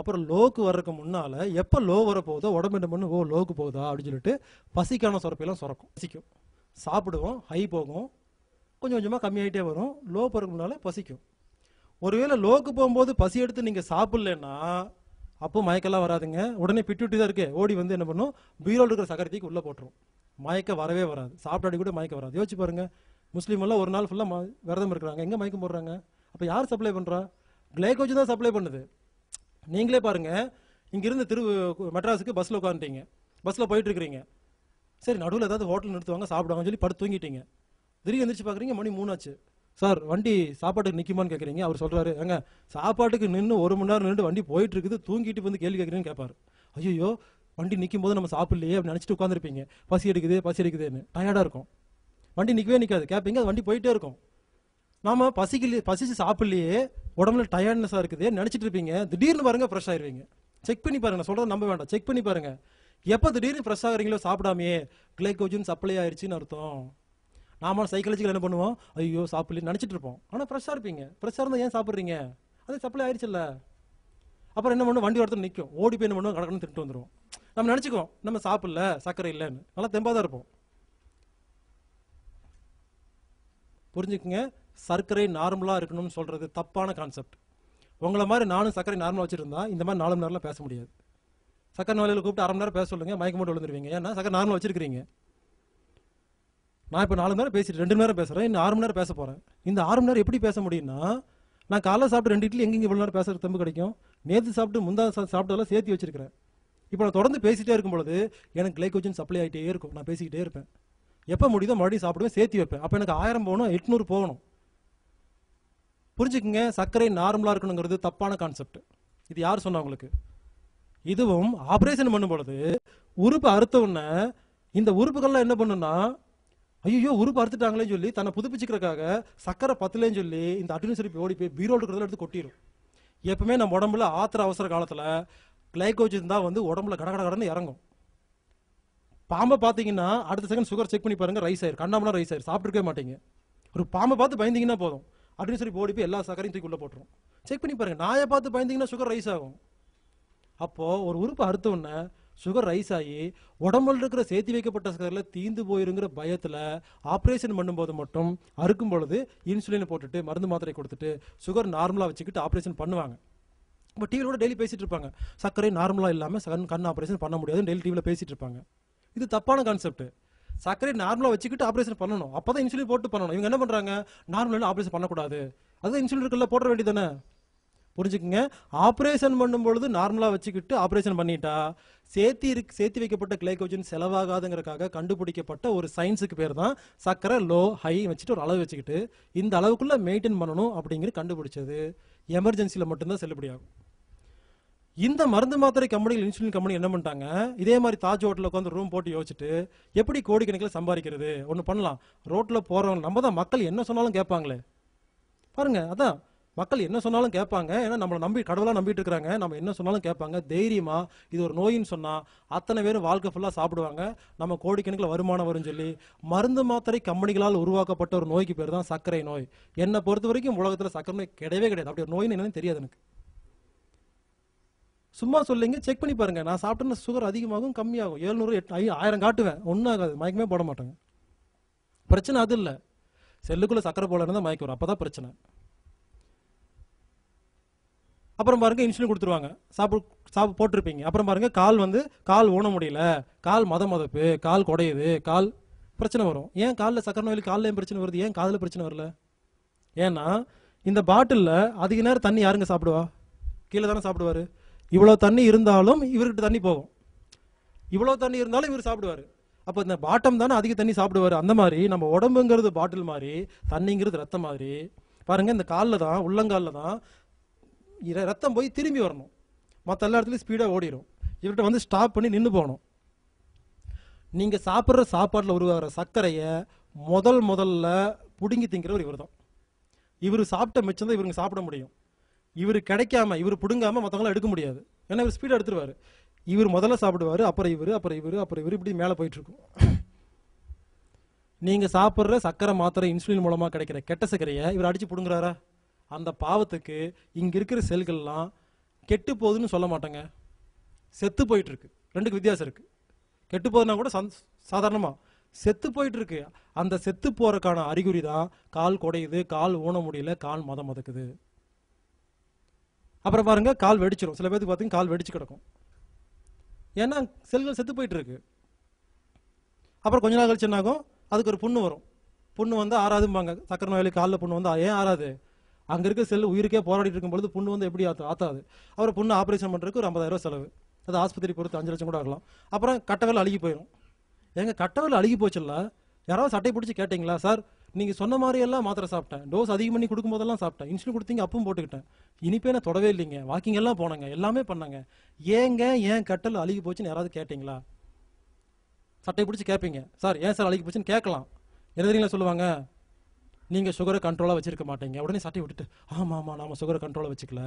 அப்புறம் லோக்கு வர்றதுக்கு முன்னால் எப்போ லோ வரப்போகுதோ உடம்பு என்ன பண்ணு ஓ லோக்கு போகுதா? அப்படின்னு சொல்லிட்டு பசிக்கான சுரப்பையெல்லாம் சுரக்கும். பசிக்கும். சாப்பிடுவோம். ஹை போகும். கொஞ்சம் கொஞ்சமாக கம்மியாயிட்டே வரும். லோ போகிறதுக்கு முன்னால் பசிக்கும். ஒருவேளை லோக்கு போகும்போது பசி எடுத்து நீங்கள் சாப்பிட்லன்னா அப்போ மயக்கெல்லாம் வராதுங்க. உடனே பிட்டுட்டி தான் இருக்கு. ஓடி வந்து என்ன பண்ணும்? பீரோல் இருக்கிற சக்கரத்துக்கு உள்ளே போட்டுரும். மயக்கம் வரவே வராது. சாப்பிட்டாடி கூட மயக்க வராது. யோசிச்சு பாருங்க. முஸ்லீம் எல்லாம் ஒரு நாள் ஃபுல்லாக விரதம் இருக்கிறாங்க. எங்கே மயக்கம் போடுறாங்க? அப்போ யார் சப்ளை பண்ணுறா கிளைகோஜ் தான் சப்ளை பண்ணுது. நீங்களே பாருங்க. இங்கிருந்து திரு மெட்ராஸுக்கு பஸ்ஸில் உட்காந்துட்டீங்க பஸ்ஸில் போயிட்டு இருக்கிறீங்க. சரி நடுவில் ஏதாவது ஹோட்டல் நிறுத்துவாங்க சாப்பிடுவாங்கன்னு சொல்லி படுத்து தூங்கிட்டீங்க. திடீர்னு எந்திரிச்சு பார்க்குறீங்க மணி மூணாச்சு. சார் வண்டி சாப்பாட்டுக்கு நிற்குமான்னு கேட்குறீங்க அவர் சொல்கிறாரு ஏங்க சாப்பாட்டுக்கு நின்று ஒரு மணி நேரம் நின்று வண்டி போயிட்டு இருக்குது தூங்கிட்டு வந்து கேள்வி கேட்குறீங்கன்னு கேட்பாரு ஐயோ வண்டி நிற்கும் போது நம்ம சாப்பிடலையே அப்படின்னு நினச்சிட்டு உட்காந்துருப்பீங்க பசி எடுக்குது பசி எடுக்குதுன்னு. டயர்டாக இருக்கும். வண்டி நிற்கவே நிற்காது கேட்பீங்க அது வண்டி போயிட்டே இருக்கும். நாம் பசிக்கலையே பசிச்சு சாப்பிடலையே உடம்புல டயர்ட்னஸாக இருக்குது நினச்சிட்டு இருப்பீங்க. திடீர்னு பாருங்க ஃப்ரெஷ் ஆயிருவீங்க. செக் பண்ணி பாருங்க. நான் சொல்றது நம்ப வேண்டாம். செக் பண்ணி பாருங்க. எப்போ திடீர்னு ஃப்ரெஷ் ஆகுறீங்களோ சாப்பிடாமையே கிளைக்கோஜன் சப்ளை ஆயிடுச்சுன்னு அர்த்தம். நாம சைக்காலஜிக்கல் என்ன பண்ணுவோம்? ஐயோ சாப்பிடல நினச்சிட்டு இருப்போம். ஆனால் ஃப்ரெஷ்ஷாக இருப்பீங்க. ஃப்ரெஷ்ஷாக இருந்தால் ஏன் சாப்பிட்றீங்க? அது சப்ளை ஆயிருச்சுல்ல. அப்புறம் என்ன பண்ணுவோம் வண்டி ஒருத்தர் நிற்கும் ஓடி போய் என்ன பண்ணுவோம் கடற்கன்னு திட்டு வந்துடுவோம் நம்ம நினச்சிக்குவோம். நம்ம சாப்பிடல சர்க்கரை இல்லைன்னு. நல்லா தெம்பாக தான் இருப்போம். புரிஞ்சுக்குங்க? சர்க்கரை நார்மலாக இருக்கணும்னு சொல்கிறது தப்பான கான்செப்ட் உங்களை மாதிரி நானும் சர்க்கரை நார்மலாக வச்சுருந்தா இந்த மாதிரி நாலு மணி நேரம்லாம் பேச முடியாது. சர்க்கரை நோயில் கூப்பிட்டு அரை மணி நேரம் பேச சொல்லுங்க. மயக்க மட்டும் விழுந்துருவீங்க. ஏன்னா சக்கரை நார்மலாக வச்சிருக்கிறீங்க. நான் இப்போ நாலு மணி நேரம் பேசிட்டு ரெண்டு மணி நேரம் பேசுகிறேன் இன்னும் ஆறு மணி நேரம் பேச போகிறேன் இந்த ஆறு மணி நேரம் எப்படி பேச முடியும்னா நான் காலைல சாப்பிட்டு ரெண்டு இட்லி எங்கெங்க இவ்வளோ நேரம் பேசுகிற தம்பு கிடைக்கும். நேற்று சாப்பிட்டு முந்தா சாப்பிட்டதெல்லாம் சேர்த்து வச்சிருக்கிறேன். இப்போ நான் தொடர்ந்து பேசிட்டே இருக்கும் பொழுது எனக்கு கிளைக்கோஜன் சப்ளை ஆகிட்டே இருக்கும். நான் பேசிக்கிட்டே இருப்பேன். எப்போ முடியுதோ மறுபடியும் சாப்பிடுவேன் சேர்த்து வைப்பேன். அப்போ எனக்கு ஆயிரம் போகணும் எட்நூறு போகணும். புரிஞ்சுக்குங்க? சர்க்கரை நார்மலாக இருக்கணுங்கிறது தப்பான கான்செப்ட் இது யார் சொன்னா உங்களுக்கு? இதுவும் ஆப்ரேஷன் பண்ணும் பொழுது உறுப்பு அறுத்த உடனே இந்த உறுப்புகள்லாம் என்ன பண்ணுன்னா ஐயோ உரு அறுத்துட்டாங்களேன்னு சொல்லி தன்னை புதுப்பிச்சுக்கிறக்காக சக்கரை பத்தலேன்னு சொல்லி இந்த அட்ரின் ஓடி போய் பீரோல் இருக்கிறதுல எடுத்து கொட்டிடும் எப்பவுமே நம்ம உடம்புல ஆத்திர அவசர காலத்தில் கிளைகோஜன் தான் வந்து உடம்புல கட கட கடன்னு இறங்கும். பாம்பை பார்த்தீங்கன்னா அடுத்த செகண்ட் சுகர் செக் பண்ணி பாருங்க ரைஸ் ஆயிரு. கண்ணாமலாம் ரைஸ் ஆயிரு. சாப்பிட்டுருக்கவே மாட்டீங்க. ஒரு பாம்பை பார்த்து பயந்தீங்கன்னா போதும். அப்படின்னு சொல்லி ஓடி போய் எல்லா சக்கரையும் தூக்கி உள்ளே போட்டுரும். செக் பண்ணி பாருங்கள் நாயை பார்த்து பயந்தீங்கன்னா சுகர் ரைஸ் ஆகும். அப்போது ஒரு உறுப்பு அறுத்தவுன்னே சுகர் ரைஸ் ஆகி உடம்புல இருக்கிற சேர்த்து வைக்கப்பட்ட சக்கரில் தீந்து போயிருங்கிற பயத்தில் ஆப்ரேஷன் பண்ணும்போது மட்டும் அறுக்கும் பொழுது இன்சுலினை போட்டுட்டு மருந்து மாத்திரை கொடுத்துட்டு சுகர் நார்மலாக வச்சுக்கிட்டு ஆப்ரேஷன் பண்ணுவாங்க. இப்போ டிவியில் கூட டெய்லி பேசிட்டு இருப்பாங்க. சர்க்கரை நார்மலாக இல்லாமல் கண் கண் ஆப்ரேஷன் பண்ண முடியாதுன்னு டெய்லி டிவியில் பேசிட்டு இருப்பாங்க. இது தப்பான கான்செப்ட் சர்க்கரை நார்மலாக வச்சுக்கிட்டு ஆப்ரேஷன் பண்ணணும். அப்போ தான் இன்சுலின் போட்டு பண்ணணும். இவங்க என்ன பண்ணுறாங்க நார்மலாக ஆப்ரேஷன் பண்ணக்கூடாது. அதுதான் இன்சுலின் இருக்குல்ல போட வேண்டியதானே புரிஞ்சுக்குங்க. ஆப்ரேஷன் பண்ணும் பொழுது நார்மலாக வச்சுக்கிட்டு ஆப்ரேஷன் பண்ணிட்டா சேர்த்தி இருக்கு சேர்த்து வைக்கப்பட்ட கிளைகோஜன் செலவாகாதுங்கிறக்காக கண்டுபிடிக்கப்பட்ட ஒரு சயின்ஸுக்கு பேர் தான் சர்க்கரை லோ ஹை வச்சுட்டு ஒரு அளவு வச்சுக்கிட்டு இந்த அளவுக்குள்ள மெயின்டைன் பண்ணணும் அப்படிங்கிற கண்டுபிடிச்சது. எமர்ஜென்சியில் மட்டும்தான் செல்லுபடியாகும் இந்த மருந்து மாத்திரை கம்பெனிகள் இன்சுலின் கம்பெனி என்ன பண்ணிட்டாங்க? இதே மாதிரி தாஜ் ஹோட்டலில் உட்காந்து ரூம் போட்டு யோசிச்சுட்டு எப்படி கோடிக்கணக்கில் சம்பாதிக்கிறது? ஒன்று பண்ணலாம். ரோட்டில் போகிறவங்க நம்ம தான் மக்கள் என்ன சொன்னாலும் கேட்பாங்களே. பாருங்க அதான். மக்கள் என்ன சொன்னாலும் கேட்பாங்க. ஏன்னா நம்மளை நம்பி கடவுளாக நம்பிட்டு இருக்காங்க நம்ம என்ன சொன்னாலும் கேட்பாங்க. தைரியமாக இது ஒரு நோயின்னு சொன்னால் அத்தனை பேரும் வாழ்க்கை ஃபுல்லாக சாப்பிடுவாங்க. நம்ம கோடிக்கணக்கில் வருமானம் வரும்னு சொல்லி மருந்து மாத்திரை கம்பெனிகளால் உருவாக்கப்பட்ட ஒரு நோய்க்கு பேர் தான் சர்க்கரை நோய். என்னை பொறுத்த வரைக்கும் உலகத்தில் சர்க்கரை நோய் கிடையவே கிடையாது. அப்படி ஒரு நோயின்னு என்னன்னு தெரியாது எனக்கு. சும்மா சொல்லிங்க செக் பண்ணி பாருங்க. நான் சாப்பிட்டேன்னா சுகர் அதிகமாகும் கம்மியாகும். எழுநூறு எட்டு ஐ- ஆயிரம் காட்டுவேன். ஒன்றும் ஆகாது. மயக்கமே போட மாட்டாங்க. பிரச்சனை அது இல்லை. செல்லுக்குள்ளே சக்கரை போல இருந்தால் மயக்கம் வரும். அப்பதான் பிரச்சனை. அப்புறம் பாருங்க இன்சுலின் கொடுத்துருவாங்க. சாப்பிடு சாப்பிட்டு போட்டிருப்பீங்க. அப்புறம் பாருங்க கால் வந்து கால் ஊன முடியல. கால் மத மதப்பு கால் குடையுது கால் பிரச்சனை வரும். ஏன் காலில் சக்கர நோயில் காலில் ஏன் பிரச்சனை வருது? ஏன் காதில் பிரச்சனை வரல? ஏன்னா இந்த பாட்டிலில் அதிக நேரம் தண்ணி யாருங்க சாப்பிடுவா? கீழே தானே சாப்பிடுவாரு. இவ்வளோ தண்ணி இருந்தாலும் இவர்கிட்ட தண்ணி போகும். இவ்வளோ தண்ணி இருந்தாலும் இவர் சாப்பிடுவாரு. அப்போ இந்த பாட்டம் தானே அதிக தண்ணி சாப்பிடுவாரு. அந்த மாதிரி நம்ம உடம்புங்கிறது பாட்டில் மாதிரி தண்ணிங்கிறது ரத்தம் மாதிரி. பாருங்க இந்த காலில் தான் உள்ளங்காலில் தான் ரத்தம் போய் திரும்பி வரணும். மற்ற எல்லா இடத்துலையும் ஸ்பீடாக ஓடிடும் இவர்கிட்ட வந்து ஸ்டாப் பண்ணி நின்று போகணும். நீங்கள் சாப்பிட்ற சாப்பாட்டில் உருவாகிற சர்க்கரையை முதல் முதல்ல பிடுங்கி திங்கிறவர் இவர் தான் இவர் சாப்பிட்ட மிச்சம் தான் இவருங்க சாப்பிட முடியும். இவர் கிடைக்காம இவர் பிடுங்காமல் மற்றவங்களாம் எடுக்க முடியாது. ஏன்னா இவர் ஸ்பீடாக எடுத்துருவார். இவர் முதல்ல சாப்பிடுவார் அப்புறம் இவர் அப்புறம் இவர் அப்புறம் இவர் இப்படி மேலே போயிட்டுருக்கும். நீங்கள் சாப்பிட்ற சக்கரை மாத்திரை இன்சுலின் மூலமாக கிடைக்கிற கெட்ட சர்க்கரையை இவர் அடித்து பிடுங்குறாரா? அந்த பாவத்துக்கு இங்கே இருக்கிற செல்கள்லாம் கெட்டு போகுதுன்னு சொல்ல மாட்டாங்க. செத்து போயிட்டுருக்கு. ரெண்டுக்கு வித்தியாசம் இருக்குது கெட்டு போகுதுன்னா கூட சந் சாதாரணமாக செத்து போயிட்டுருக்கு. அந்த செத்து போகிறக்கான அறிகுறி தான் கால் குடையுது கால் ஊன முடியல கால் மதம் மதக்குது. அப்புறம் பாருங்கள் கால் வெடிச்சிடும் சில பேருக்கு பார்த்தீங்கன்னா கால் வெடிச்சு கிடக்கும். ஏன்னா செல்கள் செத்து போயிட்டுருக்கு. அப்புறம் கொஞ்ச நாள் கழிச்சு என்னாகும்? அதுக்கு ஒரு புண்ணு வரும். புண்ணு வந்து ஆறாதும்பாங்க. சக்கரை நோயாளி காலில் புண்ணு வந்து ஏன் ஆறாது? அங்கே இருக்க செல் உயிருக்கே போராடிட்டு இருக்கும் பொழுது புண்ணு வந்து எப்படி ஆத்தா ஆத்தாது? அப்புறம் பொண்ணு ஆப்ரேஷன் பண்ணுறதுக்கு ஒரு ஐம்பதாயிரம் செலவு. அது ஆஸ்பத்திரி பொறுத்து அஞ்சு லட்சம் கூட ஆகலாம். அப்புறம் கட்டவல் அழுகி போயிடும் எங்கள் கட்டவல் அழுகி போச்சுல்ல? யாராவது சட்டை பிடிச்சி கேட்டிங்களா? சார் நீங்கள் சொன்ன மாதிரி எல்லாம் மாத்திரை சாப்பிட்டேன். டோஸ் அதிகம் பண்ணி கொடுக்கும்போதெல்லாம் சாப்பிட்டேன். இன்சுலின் கொடுத்தீங்க அப்பவும் போட்டுக்கிட்டேன். இனிப்பே நான் தொடவே இல்லைங்க. வாக்கிங் எல்லாம் போனாங்க. எல்லாமே பண்ணாங்க. ஏங்க ஏன் கட்டல் அழுகி போச்சுன்னு யாராவது கேட்டிங்களா? சட்டை பிடிச்சி கேட்பீங்க சார் ஏன் சார் அழுகி போச்சுன்னு கேட்கலாம். என்ன தெரியுங்களா சொல்லுவாங்க? நீங்கள் சுகரை கண்ட்ரோலாக வச்சுருக்க மாட்டீங்க. உடனே சட்டை விட்டுட்டு ஆமாம் ஆமாம் நாம சுகரை கண்ட்ரோலாக வச்சுக்கல.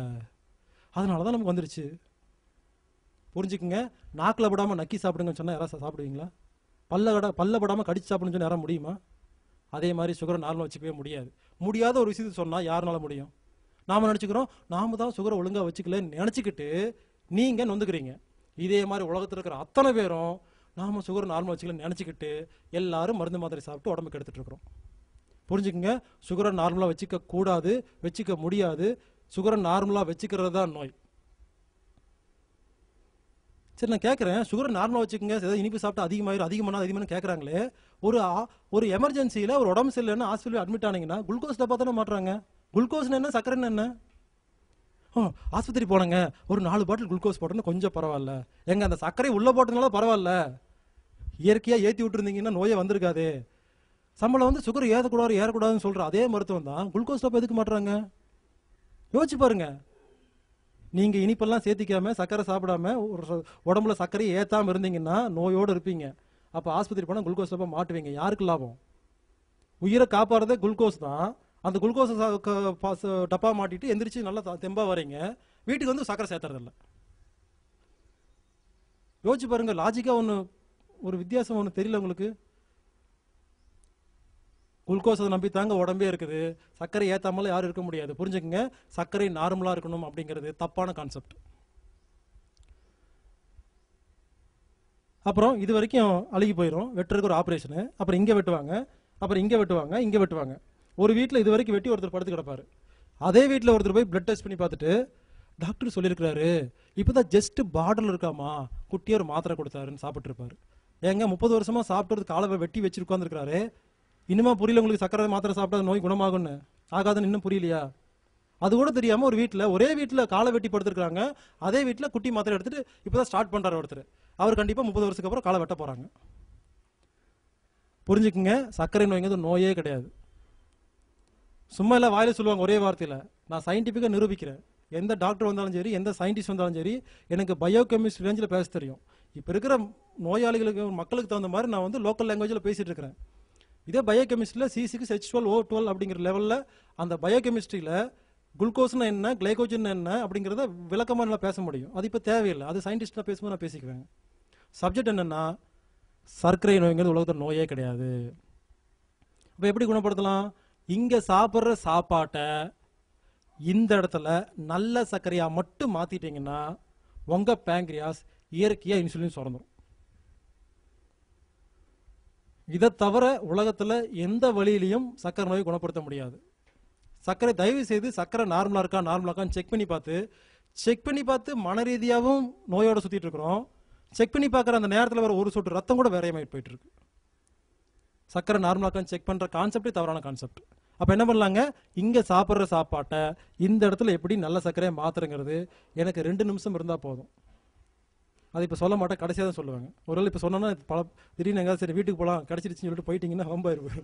அதனால தான் நமக்கு வந்துருச்சு. புரிஞ்சுக்குங்க. நாக்கில் விடாமல் நக்கி சாப்பிடுங்கன்னு சொன்னால் யாராவது சாப்பிடுவீங்களா? பல்ல கட பல்ல விடாமல் கடிச்சு சாப்பிடுன்னு சொன்னால் யாராவது முடியுமா? அதே மாதிரி சுகரை நார்மலாக வச்சுக்கவே முடியாது. முடியாத ஒரு விஷயத்தை சொன்னால் யாருனால முடியும்? நாம் நினச்சிக்கிறோம் நாம தான் சுகரை ஒழுங்காக வச்சுக்கலன்னு நினச்சிக்கிட்டு நீங்கள் நொந்துக்கிறீங்க. இதே மாதிரி உலகத்தில் இருக்கிற அத்தனை பேரும் நாம் சுகர் நார்மலாக வச்சுக்கலன்னு நினச்சிக்கிட்டு எல்லாரும் மருந்து மாத்திரை சாப்பிட்டு உடம்புக்கு எடுத்துகிட்டு இருக்கிறோம். புரிஞ்சுக்கங்க. சுகரை நார்மலாக வச்சுக்க கூடாது வச்சுக்க முடியாது. சுகரை நார்மலாக வச்சுக்கிறது தான் நோய். சரி நான் கேட்குறேன் சுகரை நார்மலாக வச்சுக்கோங்க. ஏதாவது இனிப்பு சாப்பிட்டு அதிகமாயிரும் அதிகமான அதிகமான கேட்குறாங்களே ஒரு ஆ- ஒரு எமர்ஜென்சியில் ஒரு உடம்பு சரியில்லைன்னா ஹாஸ்பிட்டல் அட்மிட் ஆனீங்கன்னா குளுக்கோஸ் டப்பா தானே மாட்டுறாங்க குளுக்கோஸ்னு என்ன? சக்கரைன்னு என்ன? ஓ ஆஸ்பத்திரி போனேங்க. ஒரு நாலு பாட்டில் குளுக்கோஸ் போட்டோன்னு கொஞ்சம் பரவாயில்ல. எங்க அந்த சர்க்கரை உள்ளே போட்டதுனால பரவாயில்ல. இயற்கையாக ஏற்றி விட்டுருந்தீங்கன்னா நோயே வந்திருக்காது. சம்பளம் வந்து சுகர் ஏறக்கூடாது ஏறக்கூடாதுன்னு சொல்கிற அதே மருத்துவம் தான். குளுக்கோஸ் டப்பா எதுக்கு மாட்டுறாங்க? யோசிச்சு பாருங்க. நீங்கள் இனிப்பெல்லாம் சேர்த்திக்காம சர்க்கரை சாப்பிடாம ஒரு உடம்புல சர்க்கரை ஏற்றாமல் இருந்தீங்கன்னா நோயோடு இருப்பீங்க. அப்போ ஆஸ்பத்திரி போனால் குளுக்கோஸ் டப்பா மாட்டுவீங்க. யாருக்கு லாபம்? உயிரை காப்பாடுறதே குளுக்கோஸ் தான். அந்த குளுக்கோஸ் டப்பா மாட்டிட்டு எந்திரிச்சு நல்லா தெம்பாக வரீங்க வீட்டுக்கு வந்து சக்கரை சேர்த்துறதில்ல. யோசிச்சு பாருங்க. லாஜிக்காக ஒன்று ஒரு வித்தியாசம் ஒன்று தெரியல உங்களுக்கு? குளுக்கோஸ் நம்பி தாங்க உடம்பே இருக்குது. சர்க்கரை ஏற்றாமல் யாரும் இருக்க முடியாது. புரிஞ்சுக்கங்க? சர்க்கரை நார்மலாக இருக்கணும் அப்படிங்கிறது தப்பான கான்செப்ட் அப்புறம் இது வரைக்கும் அழுகி போயிடும் வெட்டுறதுக்கு ஒரு ஆப்ரேஷனு அப்புறம் இங்கே வெட்டுவாங்க. அப்புறம் இங்கே வெட்டுவாங்க. இங்கே வெட்டுவாங்க. ஒரு வீட்டில் இது வரைக்கும் வெட்டி ஒருத்தர் படுத்து கிடப்பாரு. அதே வீட்டில் ஒருத்தர் போய் பிளட் டெஸ்ட் பண்ணி பார்த்துட்டு டாக்டர் சொல்லியிருக்கிறாரு. இப்போதான் ஜஸ்ட் பார்டரில் இருக்காமா? குட்டியாக ஒரு மாத்திரை கொடுத்தாருன்னு சாப்பிட்டுருப்பாரு. ஏங்க முப்பது வருஷமாக சாப்பிட்டு காலை வெட்டி வச்சு உட்காந்துருக்கிறாரு இன்னுமா புரியல உங்களுக்கு சக்கரை மாத்திரை சாப்பிட்டா நோய் குணமாகும்னு. ஆகாதுன்னு இன்னும் புரியலையா? அது கூட தெரியாம ஒரு வீட்டில் ஒரே வீட்டில் காலை வெட்டி படுத்துருக்காங்க அதே வீட்டில் குட்டி மாத்திரை எடுத்துட்டு இப்பதான் ஸ்டார்ட் பண்றாரு ஒருத்தர். அவர் கண்டிப்பாக முப்பது வருஷத்துக்கு அப்புறம் காலை வெட்ட போறாங்க. புரிஞ்சுக்குங்க. சர்க்கரை நோய்ங்கிறது நோயே கிடையாது. சும்மா எல்லாம் வாயில சொல்லுவாங்க ஒரே வார்த்தையில். நான் சயின்டிஃபிக்காக நிரூபிக்கிறேன். எந்த டாக்டர் வந்தாலும் சரி எந்த சயின்டிஸ்ட் வந்தாலும் சரி எனக்கு பயோகெமிஸ்ட் ரேஞ்சில் பேச தெரியும். இப்போ இருக்கிற நோயாளிகளுக்கு மக்களுக்கு தகுந்த மாதிரி நான் வந்து லோக்கல் லாங்குவேஜில் பேசிகிட்டு இருக்கிறேன். இதே பயோகெமிஸ்ட்ரியில் C six H twelve O twelve அப்படிங்கிற லெவலில் அந்த பயோகெமிஸ்ட்ரியில் குளுக்கோஸ்னா என்ன கிளைகோஜன் என்ன அப்படிங்கிறத விளக்கமாக நல்லா பேச முடியும். அது இப்போ தேவையில்லை. அது சயின்டிஸ்டாக பேசும்போது நான் பேசிக்குவேன் சப்ஜெக்ட் என்னென்னா சர்க்கரை நோய்ங்கிறது உலகத்தில் நோயே கிடையாது. இப்போ எப்படி குணப்படுத்தலாம்? இங்கே சாப்பிட்ற சாப்பாட்டை இந்த இடத்துல நல்ல சர்க்கரையாக மட்டும் மாற்றிட்டீங்கன்னா உங்கள் பேங்க்ரியாஸ் இயற்கையாக இன்சுலின் சுரந்துடும் இதை தவிர உலகத்தில் எந்த வழியிலையும் சர்க்கரை நோயை குணப்படுத்த முடியாது. சர்க்கரை தயவு செய்து சர்க்கரை நார்மலாக இருக்கா நார்மலாக இருக்கான்னு செக் பண்ணி பார்த்து செக் பண்ணி பார்த்து மன ரீதியாகவும் நோயோட சுற்றிட்டு இருக்கிறோம். செக் பண்ணி பார்க்குற அந்த நேரத்தில் வர ஒரு சொட்டு ரத்தம் கூட வேறையமாயிட்டு போயிட்டு இருக்கு. சர்க்கரை நார்மலாக இருக்கான்னு செக் பண்ணுற கான்செப்டே தவறான கான்செப்ட் அப்போ என்ன பண்ணலாங்க? இங்கே சாப்பிட்ற சாப்பாட்டை இந்த இடத்துல எப்படி நல்ல சர்க்கரையை மாத்துறங்கிறது எனக்கு ரெண்டு நிமிஷம் இருந்தால் போதும். அது இப்போ சொல்ல மாட்டேன் கடைசியாக தான் சொல்லுவாங்க. ஒருவேளை இப்போ சொன்னோன்னா பல திடீர்னு எங்கேயாவது சரி வீட்டுக்கு போகலாம் கிடச்சிருச்சுன்னு சொல்லிட்டு போயிட்டீங்கன்னா வம்பாயிருவேன்